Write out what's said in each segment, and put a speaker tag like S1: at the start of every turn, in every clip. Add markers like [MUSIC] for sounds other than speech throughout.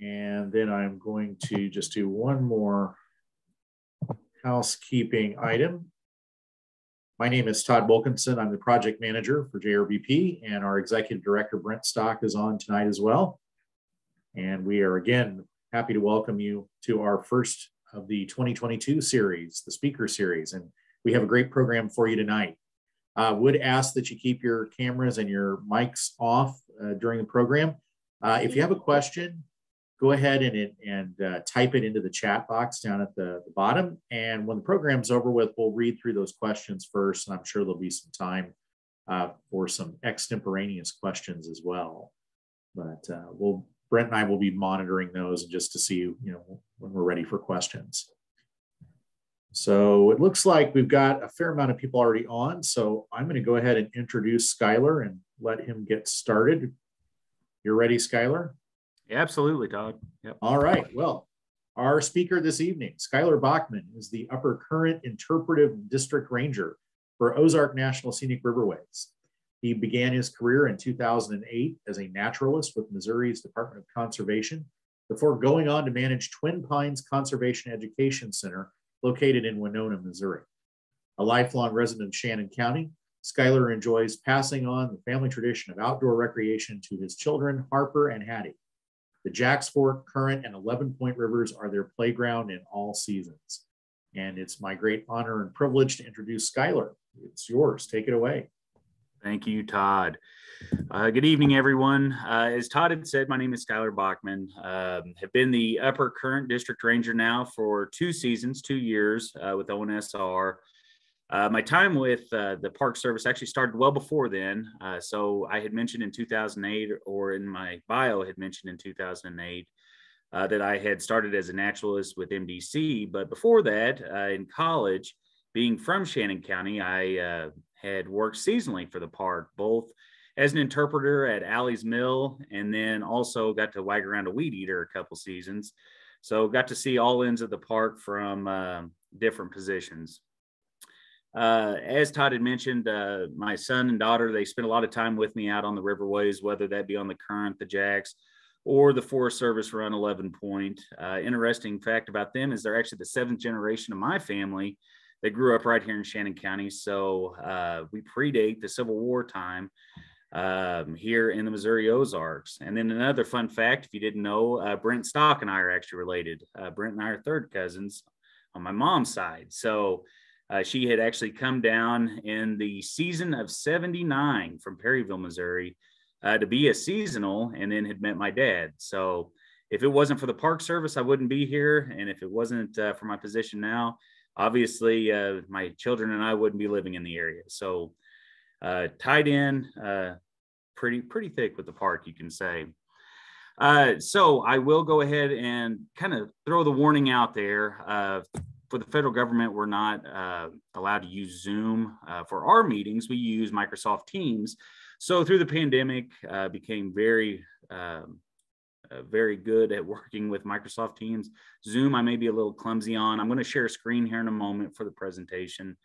S1: And then I'm going to just do one more housekeeping item. My name is Todd Wilkinson. I'm the project manager for JRBP, and our executive director, Brent Stock, is on tonight as well. And we are again happy to welcome you to our first of the 2022 series, the speaker series. And we have a great program for you tonight. Uh, would ask that you keep your cameras and your mics off uh, during the program. Uh, if you have a question, go ahead and, and uh, type it into the chat box down at the, the, bottom. And when the program's over with, we'll read through those questions first. And I'm sure there'll be some time uh, for some extemporaneous questions as well. But uh, we'll, Brent and I will be monitoring those just to see, you know, when we're ready for questions. So it looks like we've got a fair amount of people already on. So I'm going to go ahead and introduce Skyler and let him get started. You're ready, Skyler?
S2: Absolutely, Todd.
S1: Yep. All right. Well, our speaker this evening, Skyler Bockman, is the Upper Current Interpretive District Ranger for Ozark National Scenic Riverways. He began his career in 2008 as a naturalist with Missouri's Department of Conservation before going on to manage Twin Pines Conservation Education Center located in Winona, Missouri. A lifelong resident of Shannon County, Skyler enjoys passing on the family tradition of outdoor recreation to his children, Harper and Hattie. The Jacks Fork, Current, and 11 Point Rivers are their playground in all seasons. And it's my great honor and privilege to introduce Skyler. It's yours. Take it away.
S2: Thank you, Todd. Uh, good evening, everyone. Uh, as Todd had said, my name is Skyler Bockman. Um, have been the Upper Current District Ranger now for two seasons, two years uh, with ONSR. Uh, my time with uh, the Park Service actually started well before then. Uh, so I had mentioned in 2008, or in my bio, had mentioned in 2008 that I had started as a naturalist with MDC. But before that, in college, being from Shannon County, I had worked seasonally for the park, both as an interpreter at Alley's Mill, and then also got to wag around a weed eater a couple seasons. So got to see all ends of the park from uh, different positions. Uh, as Todd had mentioned, uh, my son and daughter, they spend a lot of time with me out on the riverways, whether that be on the current, the jacks, or the Forest Service run 11 point. Uh, interesting fact about them is they're actually the seventh generation of my family that grew up right here in Shannon County. So uh, we predate the Civil War time um, here in the Missouri Ozarks. And then another fun fact, if you didn't know, uh, Brent Stock and I are actually related. Uh, Brent and I are third cousins on my mom's side. So uh, she had actually come down in the season of 79 from Perryville, Missouri uh, to be a seasonal and then had met my dad. So if it wasn't for the Park Service, I wouldn't be here. And if it wasn't uh, for my position now, obviously uh, my children and I wouldn't be living in the area. So uh, tied in uh, pretty pretty thick with the park, you can say. So I will go ahead and kind of throw the warning out there. Uh, for the federal government, we're not uh, allowed to use Zoom uh, for our meetings. We use Microsoft Teams. So through the pandemic, became very um, uh, very good at [LAUGHS] working with Microsoft Teams. Zoom, I may be a little clumsy on. I'm going to share a screen here in a moment for the presentation.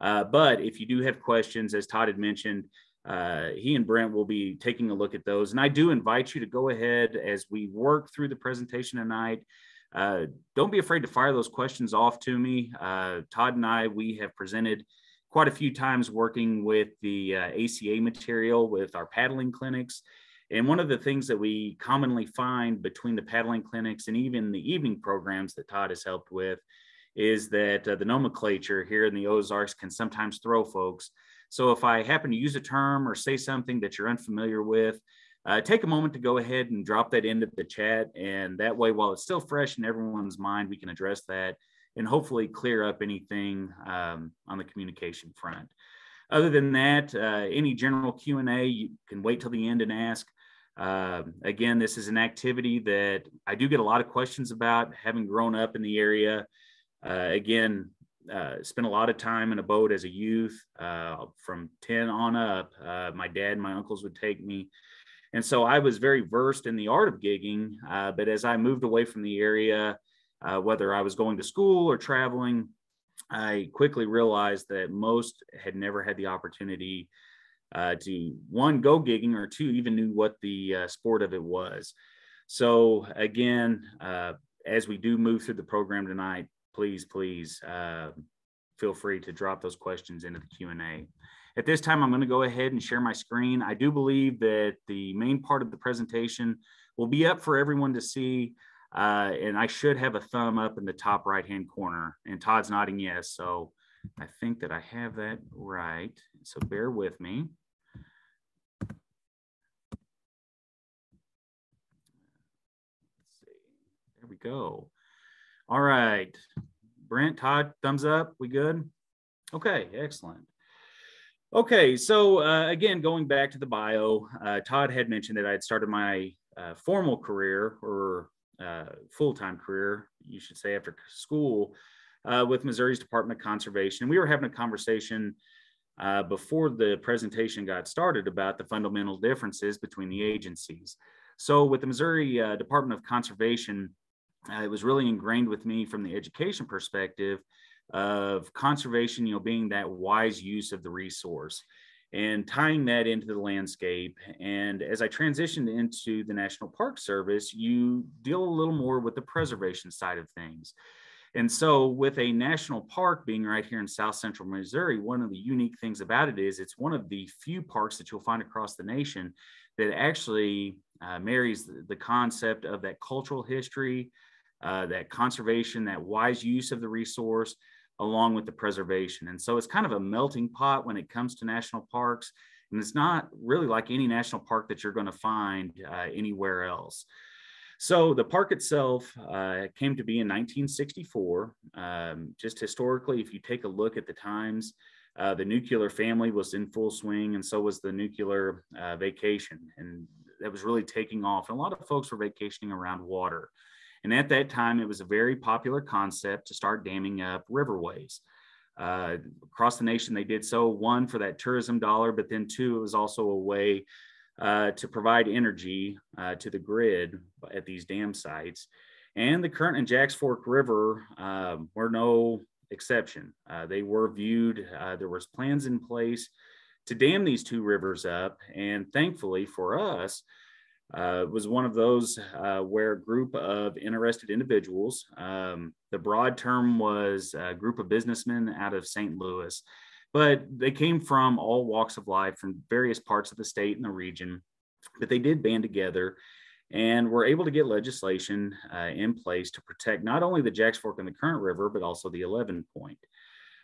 S2: Uh, but if you do have questions, as Todd had mentioned, uh, he and Brent will be taking a look at those. And I do invite you to go ahead as we work through the presentation tonight. Uh, don't be afraid to fire those questions off to me. Uh, Todd and I, we have presented quite a few times working with the ACA uh, material with our paddling clinics. And one of the things that we commonly find between the paddling clinics and even the evening programs that Todd has helped with is that uh, the nomenclature here in the Ozarks can sometimes throw folks. So if I happen to use a term or say something that you're unfamiliar with, uh, take a moment to go ahead and drop that into the chat. And that way, while it's still fresh in everyone's mind, we can address that and hopefully clear up anything um, on the communication front. Other than that, uh, any general Q&A, you can wait till the end and ask. Uh, again, this is an activity that I do get a lot of questions about having grown up in the area. Uh, again, uh, spent a lot of time in a boat as a youth uh, from 10 on up. Uh, my dad and my uncles would take me. And so I was very versed in the art of gigging. Uh, but as I moved away from the area, whether I was going to school or traveling, I quickly realized that most had never had the opportunity uh, to one go gigging or two even knew what the uh, sport of it was So again, uh, as we do move through the program tonight, please, please uh, feel free to drop those questions into the Q&A. At this time, I'm going to go ahead and share my screen. I do believe that the main part of the presentation will be up for everyone to see. Uh, and I should have a thumb up in the top right-hand corner and Todd's nodding yes. So I think that I have that right. So bear with me. Let's see. There we go. All right. Brent, Todd, thumbs up. We good? Okay, excellent. Okay, so uh, again, going back to the bio, uh, Todd had mentioned that I had started my uh, formal career or uh, full-time career, you should say, after school uh, with Missouri's Department of Conservation. We were having a conversation uh, before the presentation got started about the fundamental differences between the agencies. So with the Missouri Department of Conservation, it was really ingrained with me from the education perspective of conservation, you know, being that wise use of the resource and tying that into the landscape. And as I transitioned into the National Park Service, you deal a little more with the preservation side of things. And so, with a national park being right here in South Central Missouri, one of the unique things about it is it's one of the few parks that you'll find across the nation that actually uh, marries the, concept of that cultural history, uh, that conservation, that wise use of the resource, along with the preservation. And so it's kind of a melting pot when it comes to national parks. And it's not really like any national park that you're going to find uh, anywhere else. So the park itself uh, came to be in 1964. Um, just historically, if you take a look at the times, uh, the nuclear family was in full swing, and so was the nuclear uh, vacation. And that was really taking off. And a lot of folks were vacationing around water. And at that time, it was a very popular concept to start damming up riverways. Uh, across the nation, they did so, one, for that tourism dollar, but then two, it was also a way uh, to provide energy uh, to the grid at these dam sites. And the Current and Jacks Fork River um, were no exception. Uh, they were viewed, uh, there was plans in place to dam these two rivers up. And thankfully for us, uh, was one of those uh, where a group of interested individuals, um, the broad term was a group of businessmen out of St. Louis, but they came from all walks of life from various parts of the state and the region. But they did band together and were able to get legislation uh, in place to protect not only the Jacks Fork and the Current River, but also the 11 Point.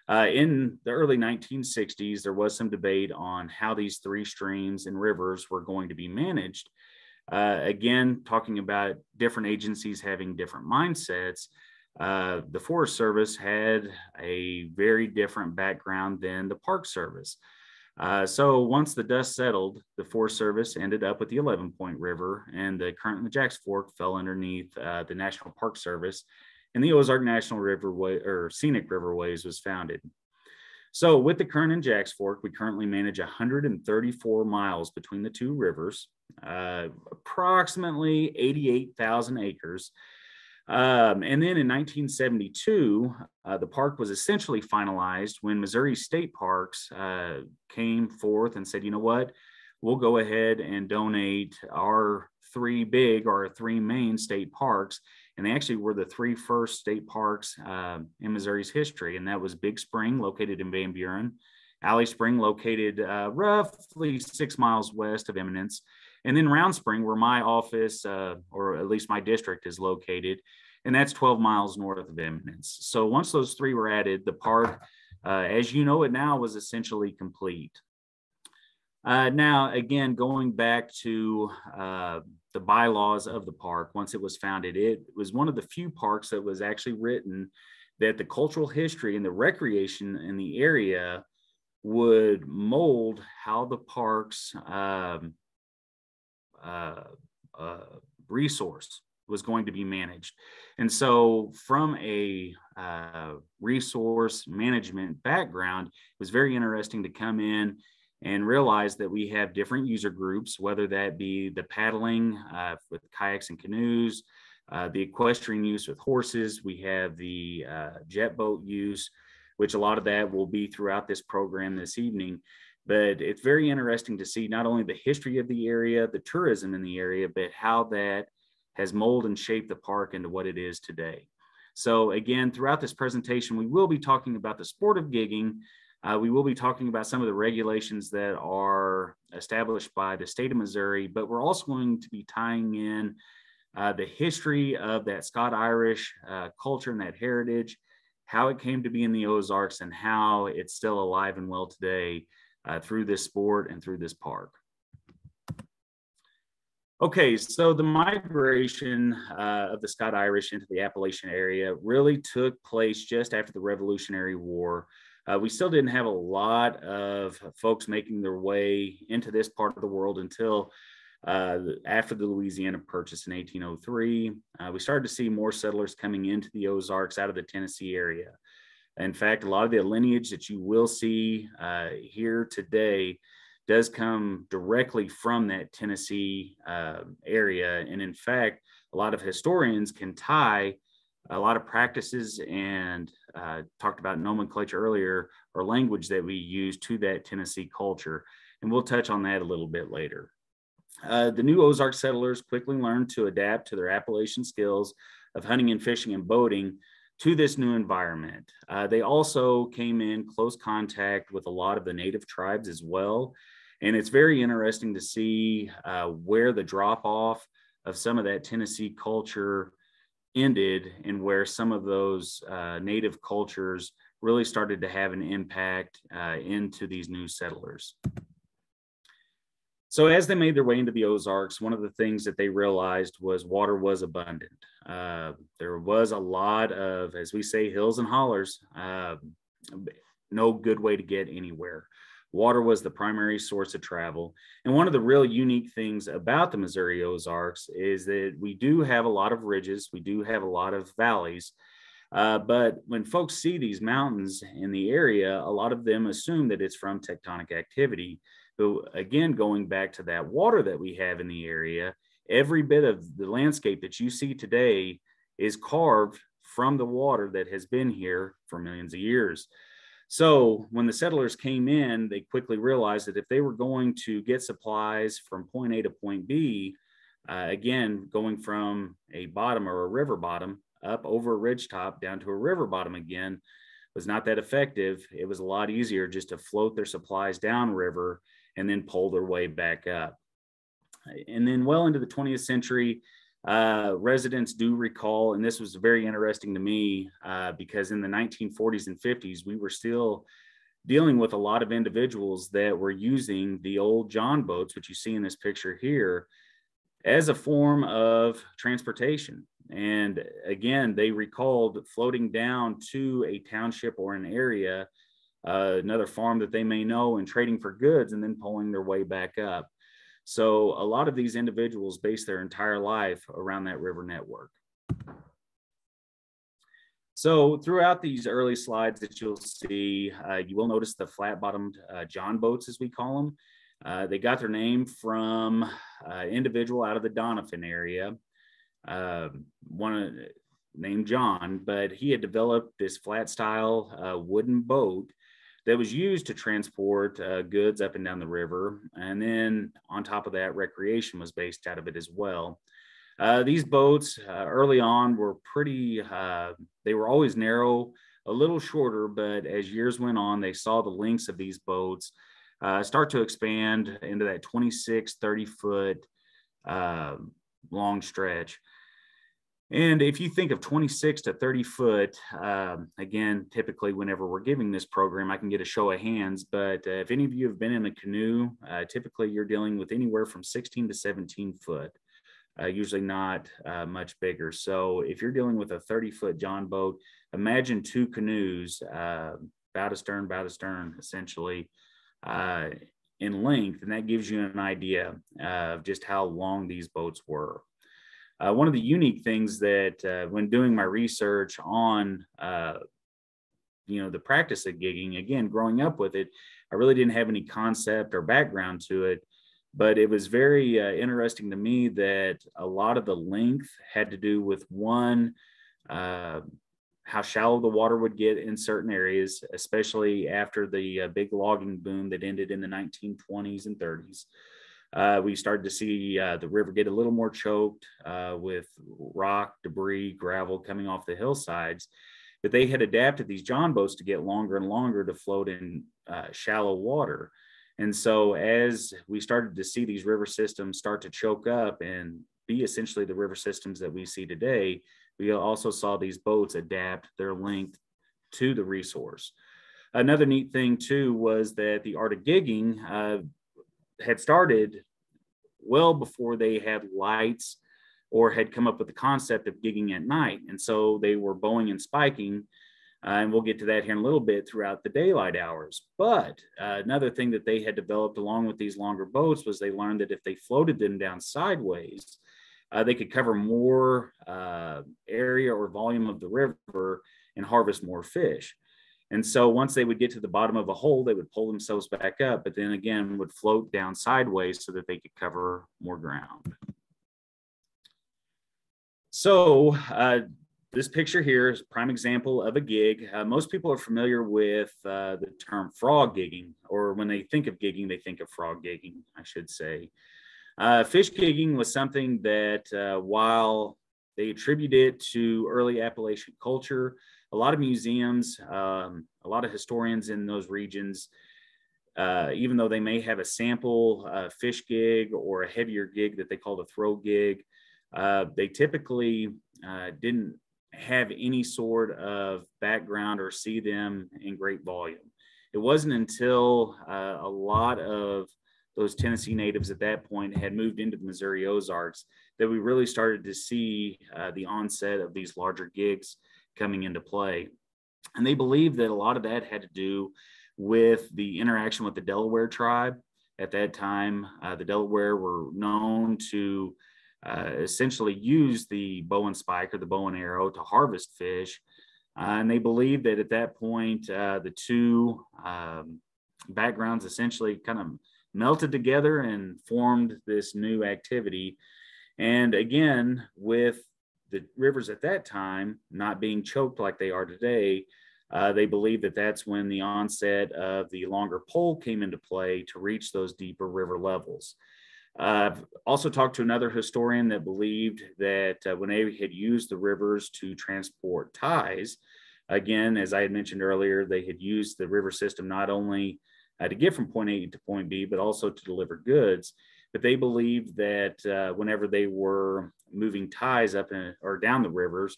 S2: Uh, in the early 1960s, there was some debate on how these three streams and rivers were going to be managed. Uh, again, talking about different agencies having different mindsets, uh, the Forest Service had a very different background than the Park Service. Uh, so once the dust settled, the Forest Service ended up with the 11 Point River, and the current the Jacks Fork fell underneath uh, the National Park Service, and the Ozark National Riverway or Scenic Riverways was founded. So with the Current and Jacks Fork, we currently manage 134 miles between the two rivers, uh, approximately 88,000 acres. Um, and then in 1972, uh, the park was essentially finalized when Missouri State Parks uh, came forth and said, you know what, we'll go ahead and donate our three big or three main state parks and they actually were the three first state parks uh, in Missouri's history, and that was Big Spring, located in Van Buren, Alley Spring, located uh, roughly six miles west of Eminence, and then Round Spring, where my office, uh, or at least my district, is located, and that's 12 miles north of Eminence. So once those three were added, the park, uh, as you know it now, was essentially complete. Uh, now, again, going back to uh, the bylaws of the park once it was founded. It was one of the few parks that was actually written that the cultural history and the recreation in the area would mold how the park's um, resource was going to be managed. And so, from a uh, resource management background, it was very interesting to come in and realize that we have different user groups, whether that be the paddling uh, with kayaks and canoes, uh, the equestrian use with horses, we have the uh, jet boat use, which a lot of that will be throughout this program this evening. But it's very interesting to see not only the history of the area, the tourism in the area, but how that has molded and shaped the park into what it is today. So again, throughout this presentation, we will be talking about the sport of gigging. Uh, we will be talking about some of the regulations that are established by the state of Missouri, but we're also going to be tying in uh, the history of that Scott Irish uh, culture and that heritage, how it came to be in the Ozarks, and how it's still alive and well today uh, through this sport and through this park. Okay, so the migration uh, of the Scott Irish into the Appalachian area really took place just after the Revolutionary War. Uh, we still didn't have a lot of folks making their way into this part of the world until uh, after the Louisiana Purchase in 1803. Uh, we started to see more settlers coming into the Ozarks out of the Tennessee area. In fact, a lot of the lineage that you will see uh, here today does come directly from that Tennessee uh, area. And in fact, a lot of historians can tie a lot of practices and uh, talked about nomenclature earlier or language that we use to that Tennessee culture. And we'll touch on that a little bit later. Uh, the new Ozark settlers quickly learned to adapt to their Appalachian skills of hunting and fishing and boating to this new environment. Uh, they also came in close contact with a lot of the native tribes as well. And it's very interesting to see uh, where the drop off of some of that Tennessee culture ended and where some of those uh, native cultures really started to have an impact uh, into these new settlers. So as they made their way into the Ozarks, one of the things that they realized was water was abundant. Uh, there was a lot of, as we say, hills and hollers. Uh, no good way to get anywhere. Water was the primary source of travel. And one of the real unique things about the Missouri Ozarks is that we do have a lot of ridges, we do have a lot of valleys. Uh, but when folks see these mountains in the area, a lot of them assume that it's from tectonic activity. But again, going back to that water that we have in the area, every bit of the landscape that you see today is carved from the water that has been here for millions of years. So when the settlers came in, they quickly realized that if they were going to get supplies from point A to point B, uh, again, going from a bottom or a river bottom up over a ridge top down to a river bottom again was not that effective. It was a lot easier just to float their supplies downriver and then pull their way back up. And then well into the 20th century, uh, residents do recall, and this was very interesting to me uh, because in the 1940s and 50s, we were still dealing with a lot of individuals that were using the old John boats, which you see in this picture here, as a form of transportation. And again, they recalled floating down to a township or an area, uh, another farm that they may know, and trading for goods and then pulling their way back up. So a lot of these individuals base their entire life around that river network. So throughout these early slides that you'll see, uh, you will notice the flat-bottomed uh, John boats, as we call them. Uh, they got their name from an uh, individual out of the Doniphan area, um, one named John, but he had developed this flat style uh, wooden boat that was used to transport uh, goods up and down the river. And then on top of that, recreation was based out of it as well. Uh, these boats uh, early on were pretty, uh, they were always narrow, a little shorter, but as years went on, they saw the lengths of these boats uh, start to expand into that 26, 30 foot uh, long stretch. And if you think of 26 to 30 foot, um, again, typically whenever we're giving this program, I can get a show of hands. But uh, if any of you have been in a canoe, uh, typically you're dealing with anywhere from 16 to 17 foot, uh, usually not uh, much bigger. So if you're dealing with a 30 foot John boat, imagine two canoes, uh, bow to stern, bow to stern, essentially uh, in length. And that gives you an idea of just how long these boats were. Uh, one of the unique things that uh, when doing my research on uh, you know the practice of gigging again growing up with it i really didn't have any concept or background to it but it was very uh, interesting to me that a lot of the length had to do with one uh, how shallow the water would get in certain areas especially after the uh, big logging boom that ended in the 1920s and 30s uh, we started to see uh, the river get a little more choked uh, with rock, debris, gravel coming off the hillsides. But they had adapted these John boats to get longer and longer to float in uh, shallow water. And so, as we started to see these river systems start to choke up and be essentially the river systems that we see today, we also saw these boats adapt their length to the resource. Another neat thing, too, was that the art of gigging uh, had started well before they had lights or had come up with the concept of gigging at night. And so they were bowing and spiking. Uh, and we'll get to that here in a little bit throughout the daylight hours. But uh, another thing that they had developed along with these longer boats was they learned that if they floated them down sideways, uh, they could cover more uh, area or volume of the river and harvest more fish. And so once they would get to the bottom of a hole, they would pull themselves back up, but then again would float down sideways so that they could cover more ground. So uh, this picture here is a prime example of a gig. Uh, most people are familiar with uh, the term frog gigging, or when they think of gigging, they think of frog gigging, I should say. Uh, fish gigging was something that uh, while they attribute it to early Appalachian culture, a lot of museums, um, a lot of historians in those regions, uh, even though they may have a sample uh, fish gig or a heavier gig that they called a throw gig, uh, they typically uh, didn't have any sort of background or see them in great volume. It wasn't until uh, a lot of those Tennessee natives at that point had moved into the Missouri Ozarks that we really started to see uh, the onset of these larger gigs coming into play. And they believe that a lot of that had to do with the interaction with the Delaware tribe. At that time, uh, the Delaware were known to uh, essentially use the bow and spike or the bow and arrow to harvest fish. Uh, and they believe that at that point, uh, the two um, backgrounds essentially kind of melted together and formed this new activity. And again, with the rivers at that time not being choked like they are today, uh, they believe that that's when the onset of the longer pole came into play to reach those deeper river levels. I've also talked to another historian that believed that uh, when they had used the rivers to transport ties, again, as I had mentioned earlier, they had used the river system not only uh, to get from point A to point B, but also to deliver goods. But they believed that uh, whenever they were moving ties up in, or down the rivers,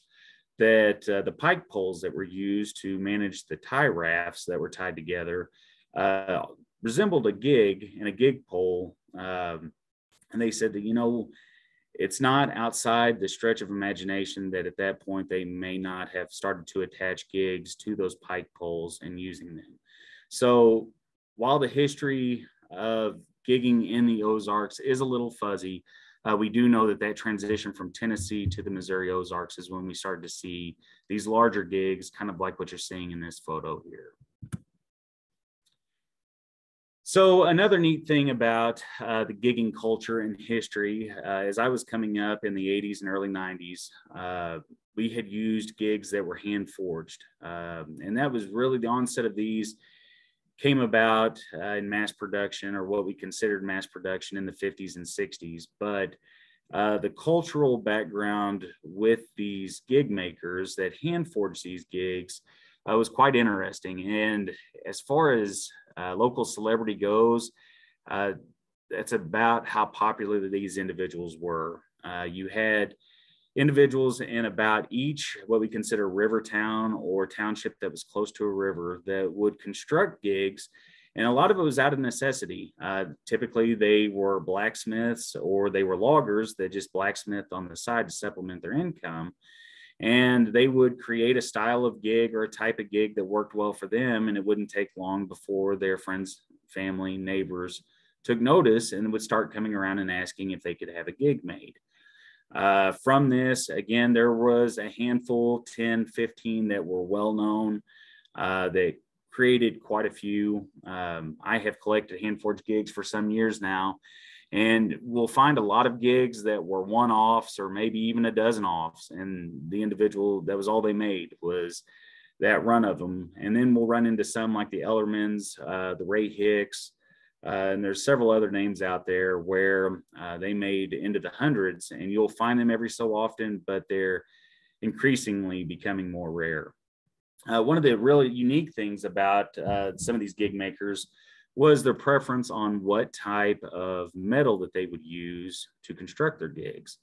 S2: that uh, the pike poles that were used to manage the tie rafts that were tied together uh, resembled a gig and a gig pole. Um, and they said that, you know, it's not outside the stretch of imagination that at that point they may not have started to attach gigs to those pike poles and using them. So while the history of gigging in the Ozarks is a little fuzzy. Uh, we do know that that transition from Tennessee to the Missouri Ozarks is when we started to see these larger gigs, kind of like what you're seeing in this photo here. So another neat thing about uh, the gigging culture and history, uh, as I was coming up in the 80s and early 90s, uh, we had used gigs that were hand forged. Um, and that was really the onset of these came about uh, in mass production or what we considered mass production in the 50s and 60s. But uh, the cultural background with these gig makers that hand forged these gigs uh, was quite interesting. And as far as uh, local celebrity goes, uh, that's about how popular these individuals were. Uh, you had individuals in about each what we consider river town or township that was close to a river that would construct gigs. And a lot of it was out of necessity. Uh, typically they were blacksmiths or they were loggers that just blacksmithed on the side to supplement their income. And they would create a style of gig or a type of gig that worked well for them and it wouldn't take long before their friends family neighbors took notice and would start coming around and asking if they could have a gig made uh, from this, again, there was a handful, 10, 15 that were well known. Uh, they created quite a few. Um, I have collected hand forged gigs for some years now, and we'll find a lot of gigs that were one offs or maybe even a dozen offs. And the individual, that was all they made was that run of them. And then we'll run into some like the Ellermans, uh, the Ray Hicks, Uh, and there's several other names out there where uh, they made into the hundreds, and you'll find them every so often, but they're increasingly becoming more rare. Uh, one of the really unique things about uh, some of these gig makers was their preference on what type of metal that they would use to construct their gigs.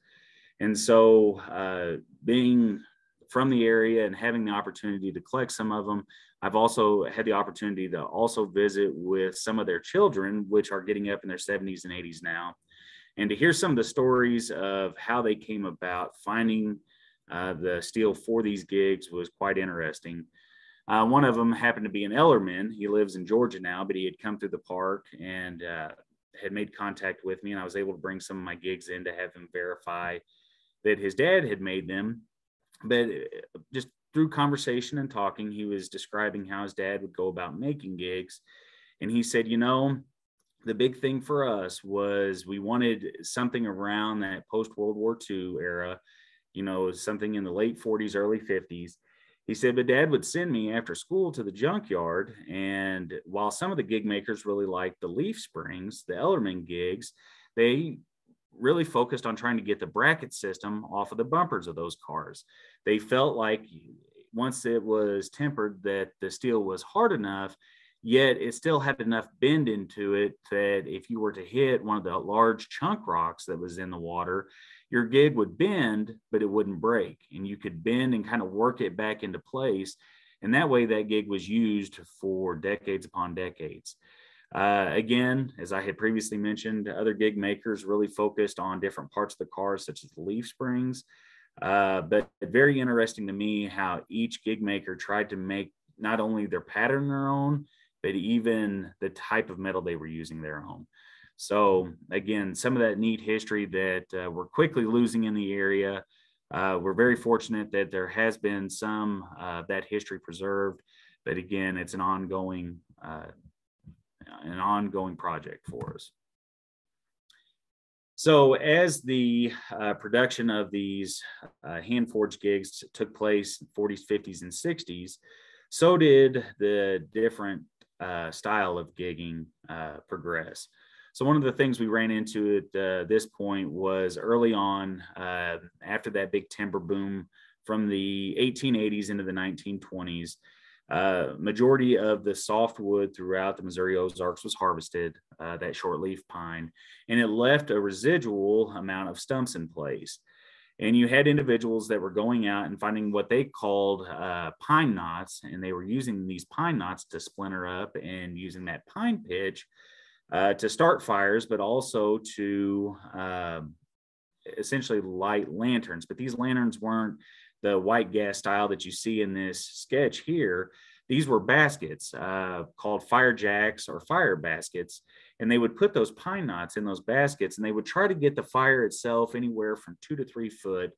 S2: And so, uh, being from the area and having the opportunity to collect some of them, I've also had the opportunity to also visit with some of their children, which are getting up in their 70s and 80s now, and to hear some of the stories of how they came about finding uh, the steel for these gigs was quite interesting. Uh, one of them happened to be an Ellerman. He lives in Georgia now, but he had come through the park and uh, had made contact with me, and I was able to bring some of my gigs in to have him verify that his dad had made them. But uh, just through conversation and talking, he was describing how his dad would go about making gigs. And he said, you know, the big thing for us was we wanted something around that post World War II era, you know, something in the late 40s, early 50s he said, but dad would send me after school to the junkyard. And while some of the gig makers really liked the leaf springs, the Ellerman gigs, they really focused on trying to get the bracket system off of the bumpers of those cars. They felt like once it was tempered that the steel was hard enough, yet it still had enough bend into it that if you were to hit one of the large chunk rocks that was in the water, your gig would bend, but it wouldn't break. And you could bend and kind of work it back into place. And that way, that gig was used for decades upon decades. Uh, again, as I had previously mentioned, other gig makers really focused on different parts of the car, such as the leaf springs. Uh, but very interesting to me how each gig maker tried to make not only their pattern their own, but even the type of metal they were using their own. So again, some of that neat history that uh, we're quickly losing in the area. Uh, we're very fortunate that there has been some uh, that history preserved, but again, it's an ongoing uh, an ongoing project for us. So as the uh, production of these uh, hand forged gigs took place 40s, 50s, and 60s, so did the different style of gigging progress. So one of the things we ran into at uh, this point was early on, uh, after that big timber boom from the 1880s into the 1920s, uh, majority of the softwood throughout the Missouri Ozarks was harvested, uh, that shortleaf pine, and it left a residual amount of stumps in place. And you had individuals that were going out and finding what they called uh, pine knots, and they were using these pine knots to splinter up and using that pine pitch uh, to start fires, but also to um, essentially light lanterns. But these lanterns weren't the white gas style that you see in this sketch here. These were baskets uh, called fire jacks or fire baskets. And they would put those pine knots in those baskets and they would try to get the fire itself anywhere from two to three foot,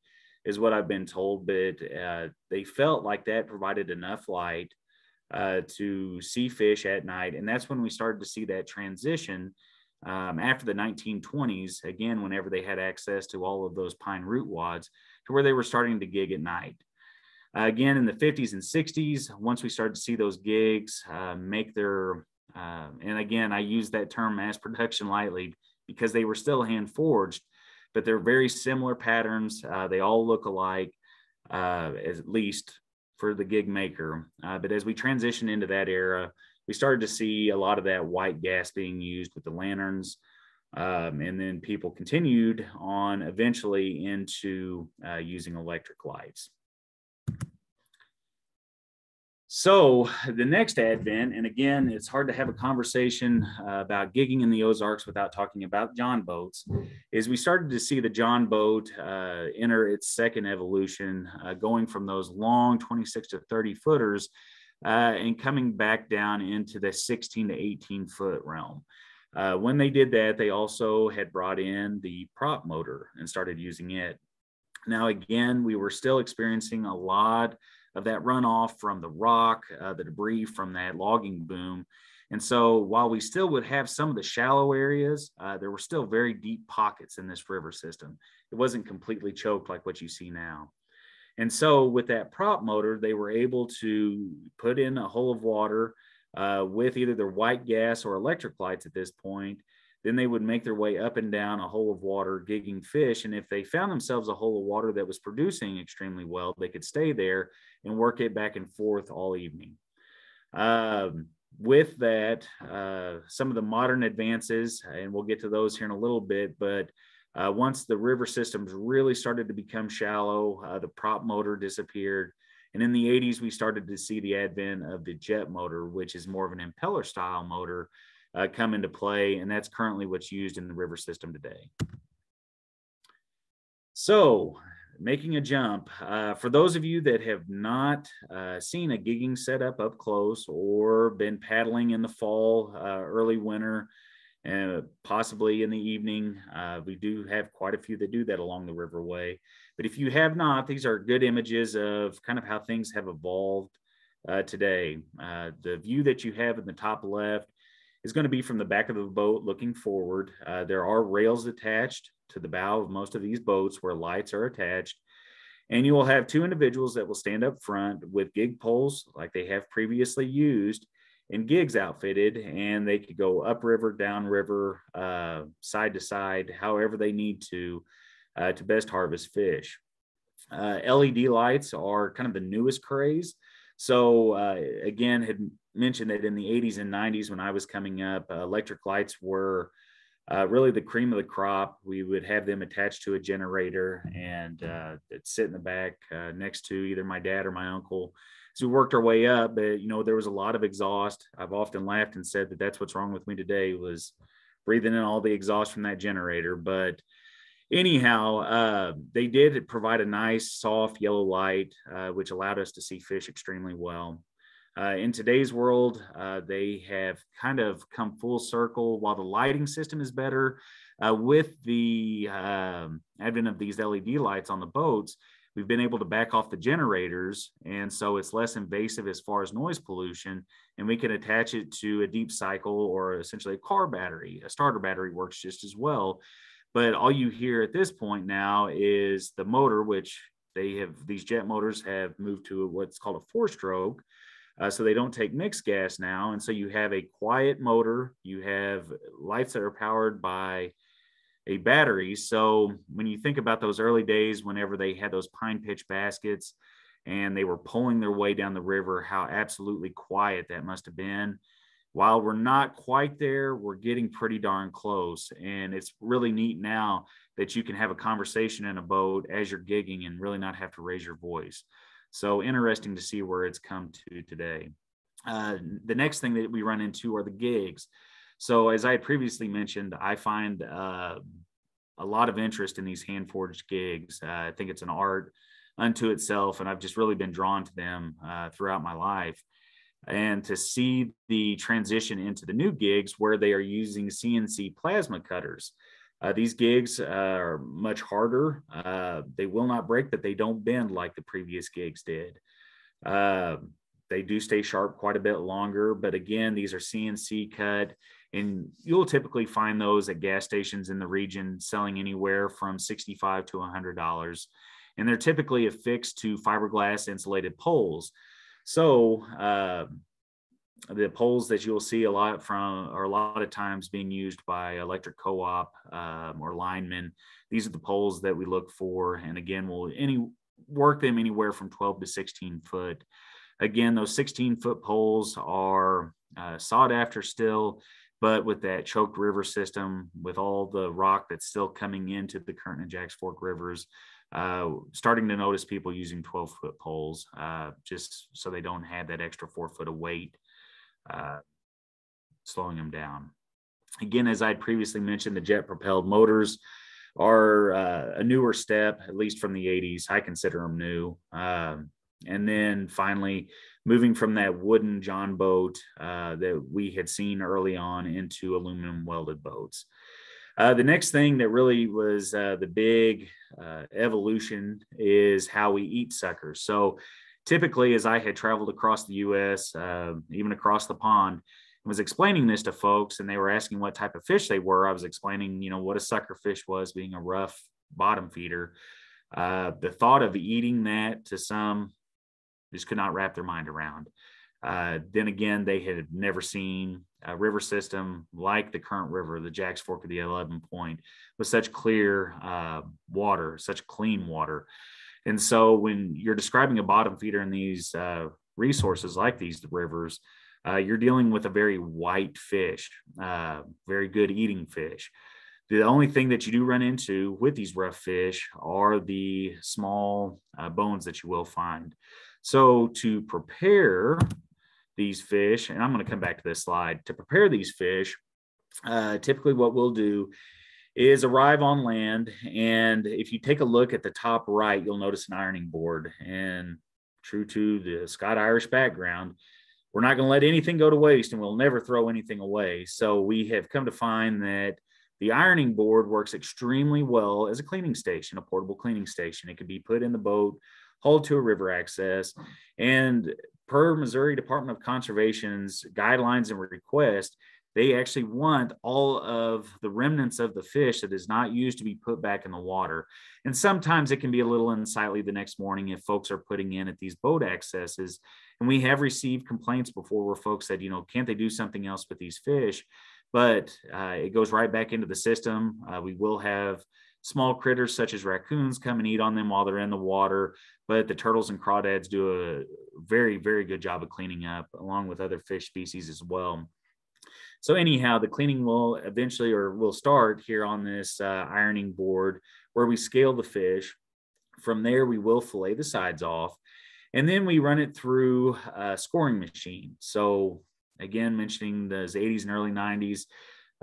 S2: is what I've been told. But uh, they felt like that provided enough light uh, to see fish at night. And that's when we started to see that transition um, after the 1920s, again, whenever they had access to all of those pine root wads, to where they were starting to gig at night. Uh, again, in the 50s and 60s, once we started to see those gigs uh, make their, uh, and again, I use that term mass production lightly because they were still hand forged, but they're very similar patterns. Uh, they all look alike, uh, at least for the gig maker. Uh, but as we transition into that era, we started to see a lot of that white gas being used with the lanterns. Um, and then people continued on eventually into uh, using electric lights. So the next advent, and again, it's hard to have a conversation uh, about gigging in the Ozarks without talking about John boats, is we started to see the John boat uh, enter its second evolution, uh, going from those long 26 to 30 footers uh, and coming back down into the 16 to 18 foot realm. Uh, when they did that, they also had brought in the prop motor and started using it. Now, again, we were still experiencing a lot of that runoff from the rock, uh, the debris from that logging boom. And so while we still would have some of the shallow areas, uh, there were still very deep pockets in this river system. It wasn't completely choked like what you see now. And so with that prop motor, they were able to put in a hole of water uh, with either their white gas or electric lights at this point. Then they would make their way up and down a hole of water, gigging fish. And if they found themselves a hole of water that was producing extremely well, they could stay there and work it back and forth all evening. Um, with that, uh, some of the modern advances, and we'll get to those here in a little bit, but uh, once the river systems really started to become shallow, uh, the prop motor disappeared. And in the 80s, we started to see the advent of the jet motor, which is more of an impeller style motor, uh, come into play. And that's currently what's used in the river system today. So, making a jump. Uh, for those of you that have not uh, seen a gigging setup up close or been paddling in the fall, uh, early winter, and possibly in the evening, uh, we do have quite a few that do that along the riverway. But if you have not, these are good images of kind of how things have evolved uh, today. Uh, the view that you have in the top left is going to be from the back of the boat looking forward. there are rails attached to the bow of most of these boats where lights are attached. And you will have two individuals that will stand up front with gig poles like they have previously used and gigs outfitted, and they could go upriver, downriver, uh, side to side, however they need to, uh, to best harvest fish. Uh, LED lights are kind of the newest craze. So uh, again, had mentioned that in the 80s and 90s when I was coming up, uh, electric lights were uh, really the cream of the crop. We would have them attached to a generator and uh, sit in the back next to either my dad or my uncle. So we worked our way up, but you know there was a lot of exhaust. I've often laughed and said that that's what's wrong with me today was breathing in all the exhaust from that generator. But anyhow, uh, they did provide a nice soft yellow light, uh, which allowed us to see fish extremely well. Uh, in today's world, uh, they have kind of come full circle. While the lighting system is better, uh, with the um, advent of these LED lights on the boats, we've been able to back off the generators, and so it's less invasive as far as noise pollution. And we can attach it to a deep cycle or essentially a car battery. A starter battery works just as well. But all you hear at this point now is the motor, which they have these jet motors have moved to what's called a four stroke uh, so they don't take mixed gas now. And so you have a quiet motor, you have lights that are powered by a battery. So when you think about those early days, whenever they had those pine pitch baskets and they were pulling their way down the river, how absolutely quiet that must have been. While we're not quite there, we're getting pretty darn close. And it's really neat now that you can have a conversation in a boat as you're gigging and really not have to raise your voice. So interesting to see where it's come to today. Uh, the next thing that we run into are the gigs. So as I had previously mentioned, I find uh, a lot of interest in these hand forged gigs. Uh, I think it's an art unto itself, and I've just really been drawn to them uh, throughout my life. And to see the transition into the new gigs where they are using CNC plasma cutters. Uh, these gigs uh, are much harder. Uh, they will not break, but they don't bend like the previous gigs did. Uh, they do stay sharp quite a bit longer, but again, these are CNC cut, and you'll typically find those at gas stations in the region selling anywhere from 65 to $100. And they're typically affixed to fiberglass insulated poles. So, uh, the poles that you'll see a lot from are a lot of times being used by electric co-op um, or linemen. These are the poles that we look for, and again, we'll any work them anywhere from 12 to 16 foot. Again, those 16 foot poles are uh, sought after still, but with that choked river system, with all the rock that's still coming into the Current and Jacks Fork rivers, uh, starting to notice people using 12 foot poles uh, just so they don't have that extra four foot of weight uh, slowing them down. Again, as I previously mentioned, the jet propelled motors are uh, a newer step, at least from the 80s. I consider them new. Um, and then finally, moving from that wooden John boat uh, that we had seen early on into aluminum welded boats. Uh, the next thing that really was uh, the big uh, evolution is how we eat suckers. So typically, as I had traveled across the US, uh, even across the pond, and was explaining this to folks, and they were asking what type of fish they were, I was explaining, you know, what a sucker fish was, being a rough bottom feeder. Uh, the thought of eating that to some just could not wrap their mind around. Uh, then again, they had never seen a river system like the current river, the Jacks Fork of the 11 Point, with such clear uh, water, such clean water. And so when you're describing a bottom feeder in these uh, resources like these rivers, uh, you're dealing with a very white fish, uh, very good eating fish. The only thing that you do run into with these rough fish are the small uh, bones that you will find. So to prepare these fish, and I'm going to come back to this slide, to prepare these fish, uh, typically what we'll do is arrive on land. And if you take a look at the top right, you'll notice an ironing board. And true to the Scott Irish background, we're not going to let anything go to waste and we'll never throw anything away. So we have come to find that the ironing board works extremely well as a cleaning station, a portable cleaning station. It can be put in the boat, hauled to a river access, and per Missouri Department of Conservation's guidelines and request, they actually want all of the remnants of the fish that is not used to be put back in the water. And sometimes it can be a little unsightly the next morning if folks are putting in at these boat accesses. And we have received complaints before where folks said, you know, can't they do something else with these fish? But uh, it goes right back into the system. Uh, we will have small critters such as raccoons come and eat on them while they're in the water. But the turtles and crawdads do a very, very good job of cleaning up, along with other fish species as well. So anyhow, the cleaning will eventually or will start here on this uh, ironing board where we scale the fish. From there, we will fillet the sides off. And then we run it through a scoring machine. So again, mentioning the 80s and early 90s,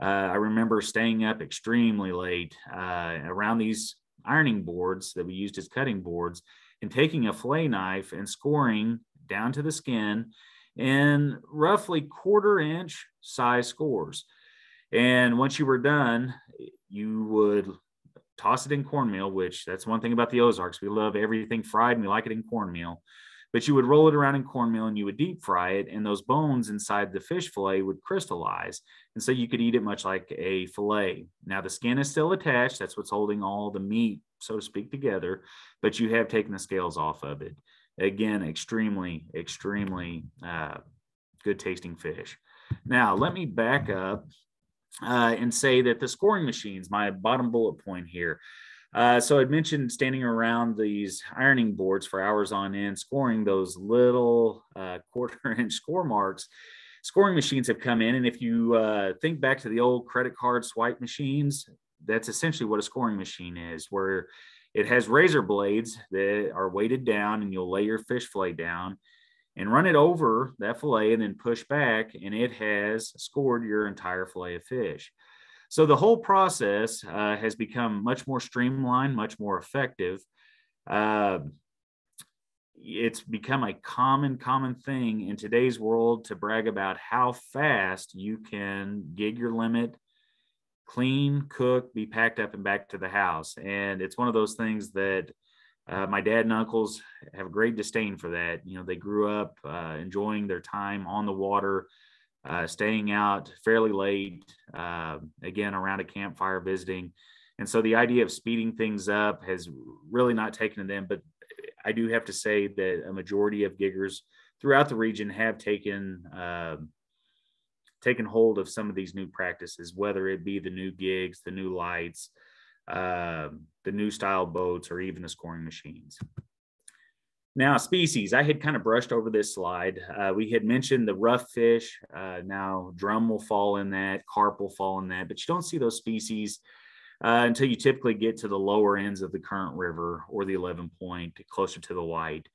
S2: uh, I remember staying up extremely late uh, around these ironing boards that we used as cutting boards and taking a fillet knife and scoring down to the skin in roughly quarter inch size scores. And once you were done, you would toss it in cornmeal, which that's one thing about the Ozarks. We love everything fried and we like it in cornmeal but you would roll it around in cornmeal and you would deep fry it and those bones inside the fish fillet would crystallize and so you could eat it much like a fillet. Now the skin is still attached that's what's holding all the meat so to speak together but you have taken the scales off of it. Again extremely extremely uh, good tasting fish. Now let me back up uh, and say that the scoring machines my bottom bullet point here uh, so I'd mentioned standing around these ironing boards for hours on end, scoring those little uh, [LAUGHS] quarter inch score marks. Scoring machines have come in, and if you uh, think back to the old credit card swipe machines, that's essentially what a scoring machine is, where it has razor blades that are weighted down, and you'll lay your fish fillet down and run it over that fillet, and then push back, and it has scored your entire fillet of fish. So the whole process uh, has become much more streamlined, much more effective. Uh, it's become a common, common thing in today's world to brag about how fast you can gig your limit, clean, cook, be packed up and back to the house. And it's one of those things that uh, my dad and uncles have a great disdain for that. You know, they grew up uh, enjoying their time on the water, uh, staying out fairly late, uh, again, around a campfire visiting. And so the idea of speeding things up has really not taken to them. But I do have to say that a majority of giggers throughout the region have taken uh, taken hold of some of these new practices, whether it be the new gigs, the new lights, uh, the new style boats, or even the scoring machines. Now, species, I had kind of brushed over this slide. Uh, we had mentioned the rough fish. Uh, now, drum will fall in that, carp will fall in that, but you don't see those species uh, until you typically get to the lower ends of the Current River or the 11 point, closer to the white.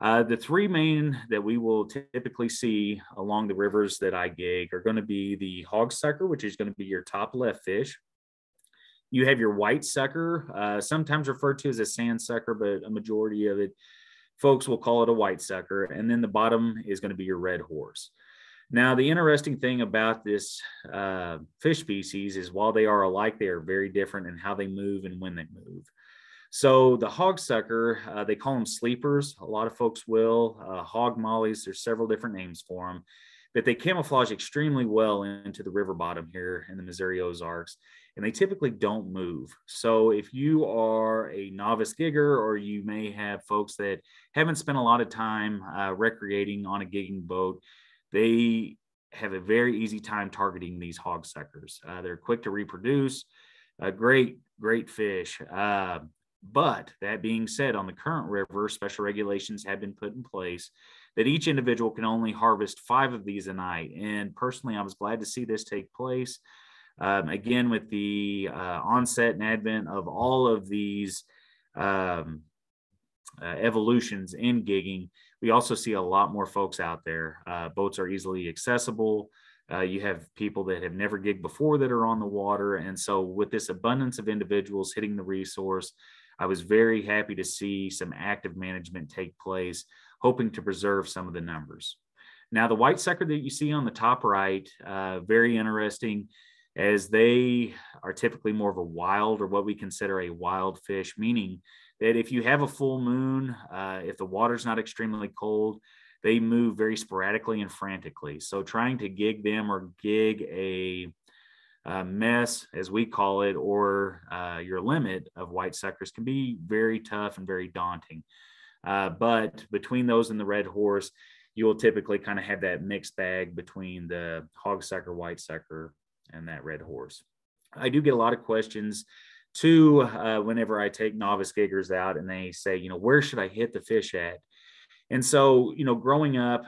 S2: Uh, the three main that we will typically see along the rivers that I gig are going to be the hog sucker, which is going to be your top left fish. You have your white sucker, uh, sometimes referred to as a sand sucker, but a majority of it folks will call it a white sucker. And then the bottom is going to be your red horse. Now, the interesting thing about this uh, fish species is while they are alike, they are very different in how they move and when they move. So the hog sucker, uh, they call them sleepers. A lot of folks will. Uh, hog mollies, there's several different names for them. but they camouflage extremely well into the river bottom here in the Missouri Ozarks, and they typically don't move. So if you are a novice gigger, or you may have folks that haven't spent a lot of time uh, recreating on a gigging boat, they have a very easy time targeting these hog suckers. Uh, they're quick to reproduce, a great, great fish. Uh, but that being said, on the Current River, special regulations have been put in place that each individual can only harvest five of these a night. And personally, I was glad to see this take place. Um, again, with the uh, onset and advent of all of these um, uh, evolutions in gigging, we also see a lot more folks out there. Uh, boats are easily accessible. Uh, you have people that have never gigged before that are on the water. And so, with this abundance of individuals hitting the resource, I was very happy to see some active management take place, hoping to preserve some of the numbers. Now, the white sucker that you see on the top right, uh, very interesting, as they are typically more of a wild or what we consider a wild fish, meaning that if you have a full moon, uh, if the water's not extremely cold, they move very sporadically and frantically. So trying to gig them or gig a mess, as we call it, or uh, your limit of white suckers can be very tough and very daunting. Uh, but between those and the red horse, you will typically kind of have that mixed bag between the hog sucker, white sucker, and that red horse. I do get a lot of questions too uh, whenever I take novice giggers out and they say, you know, where should I hit the fish at? And so, you know, growing up,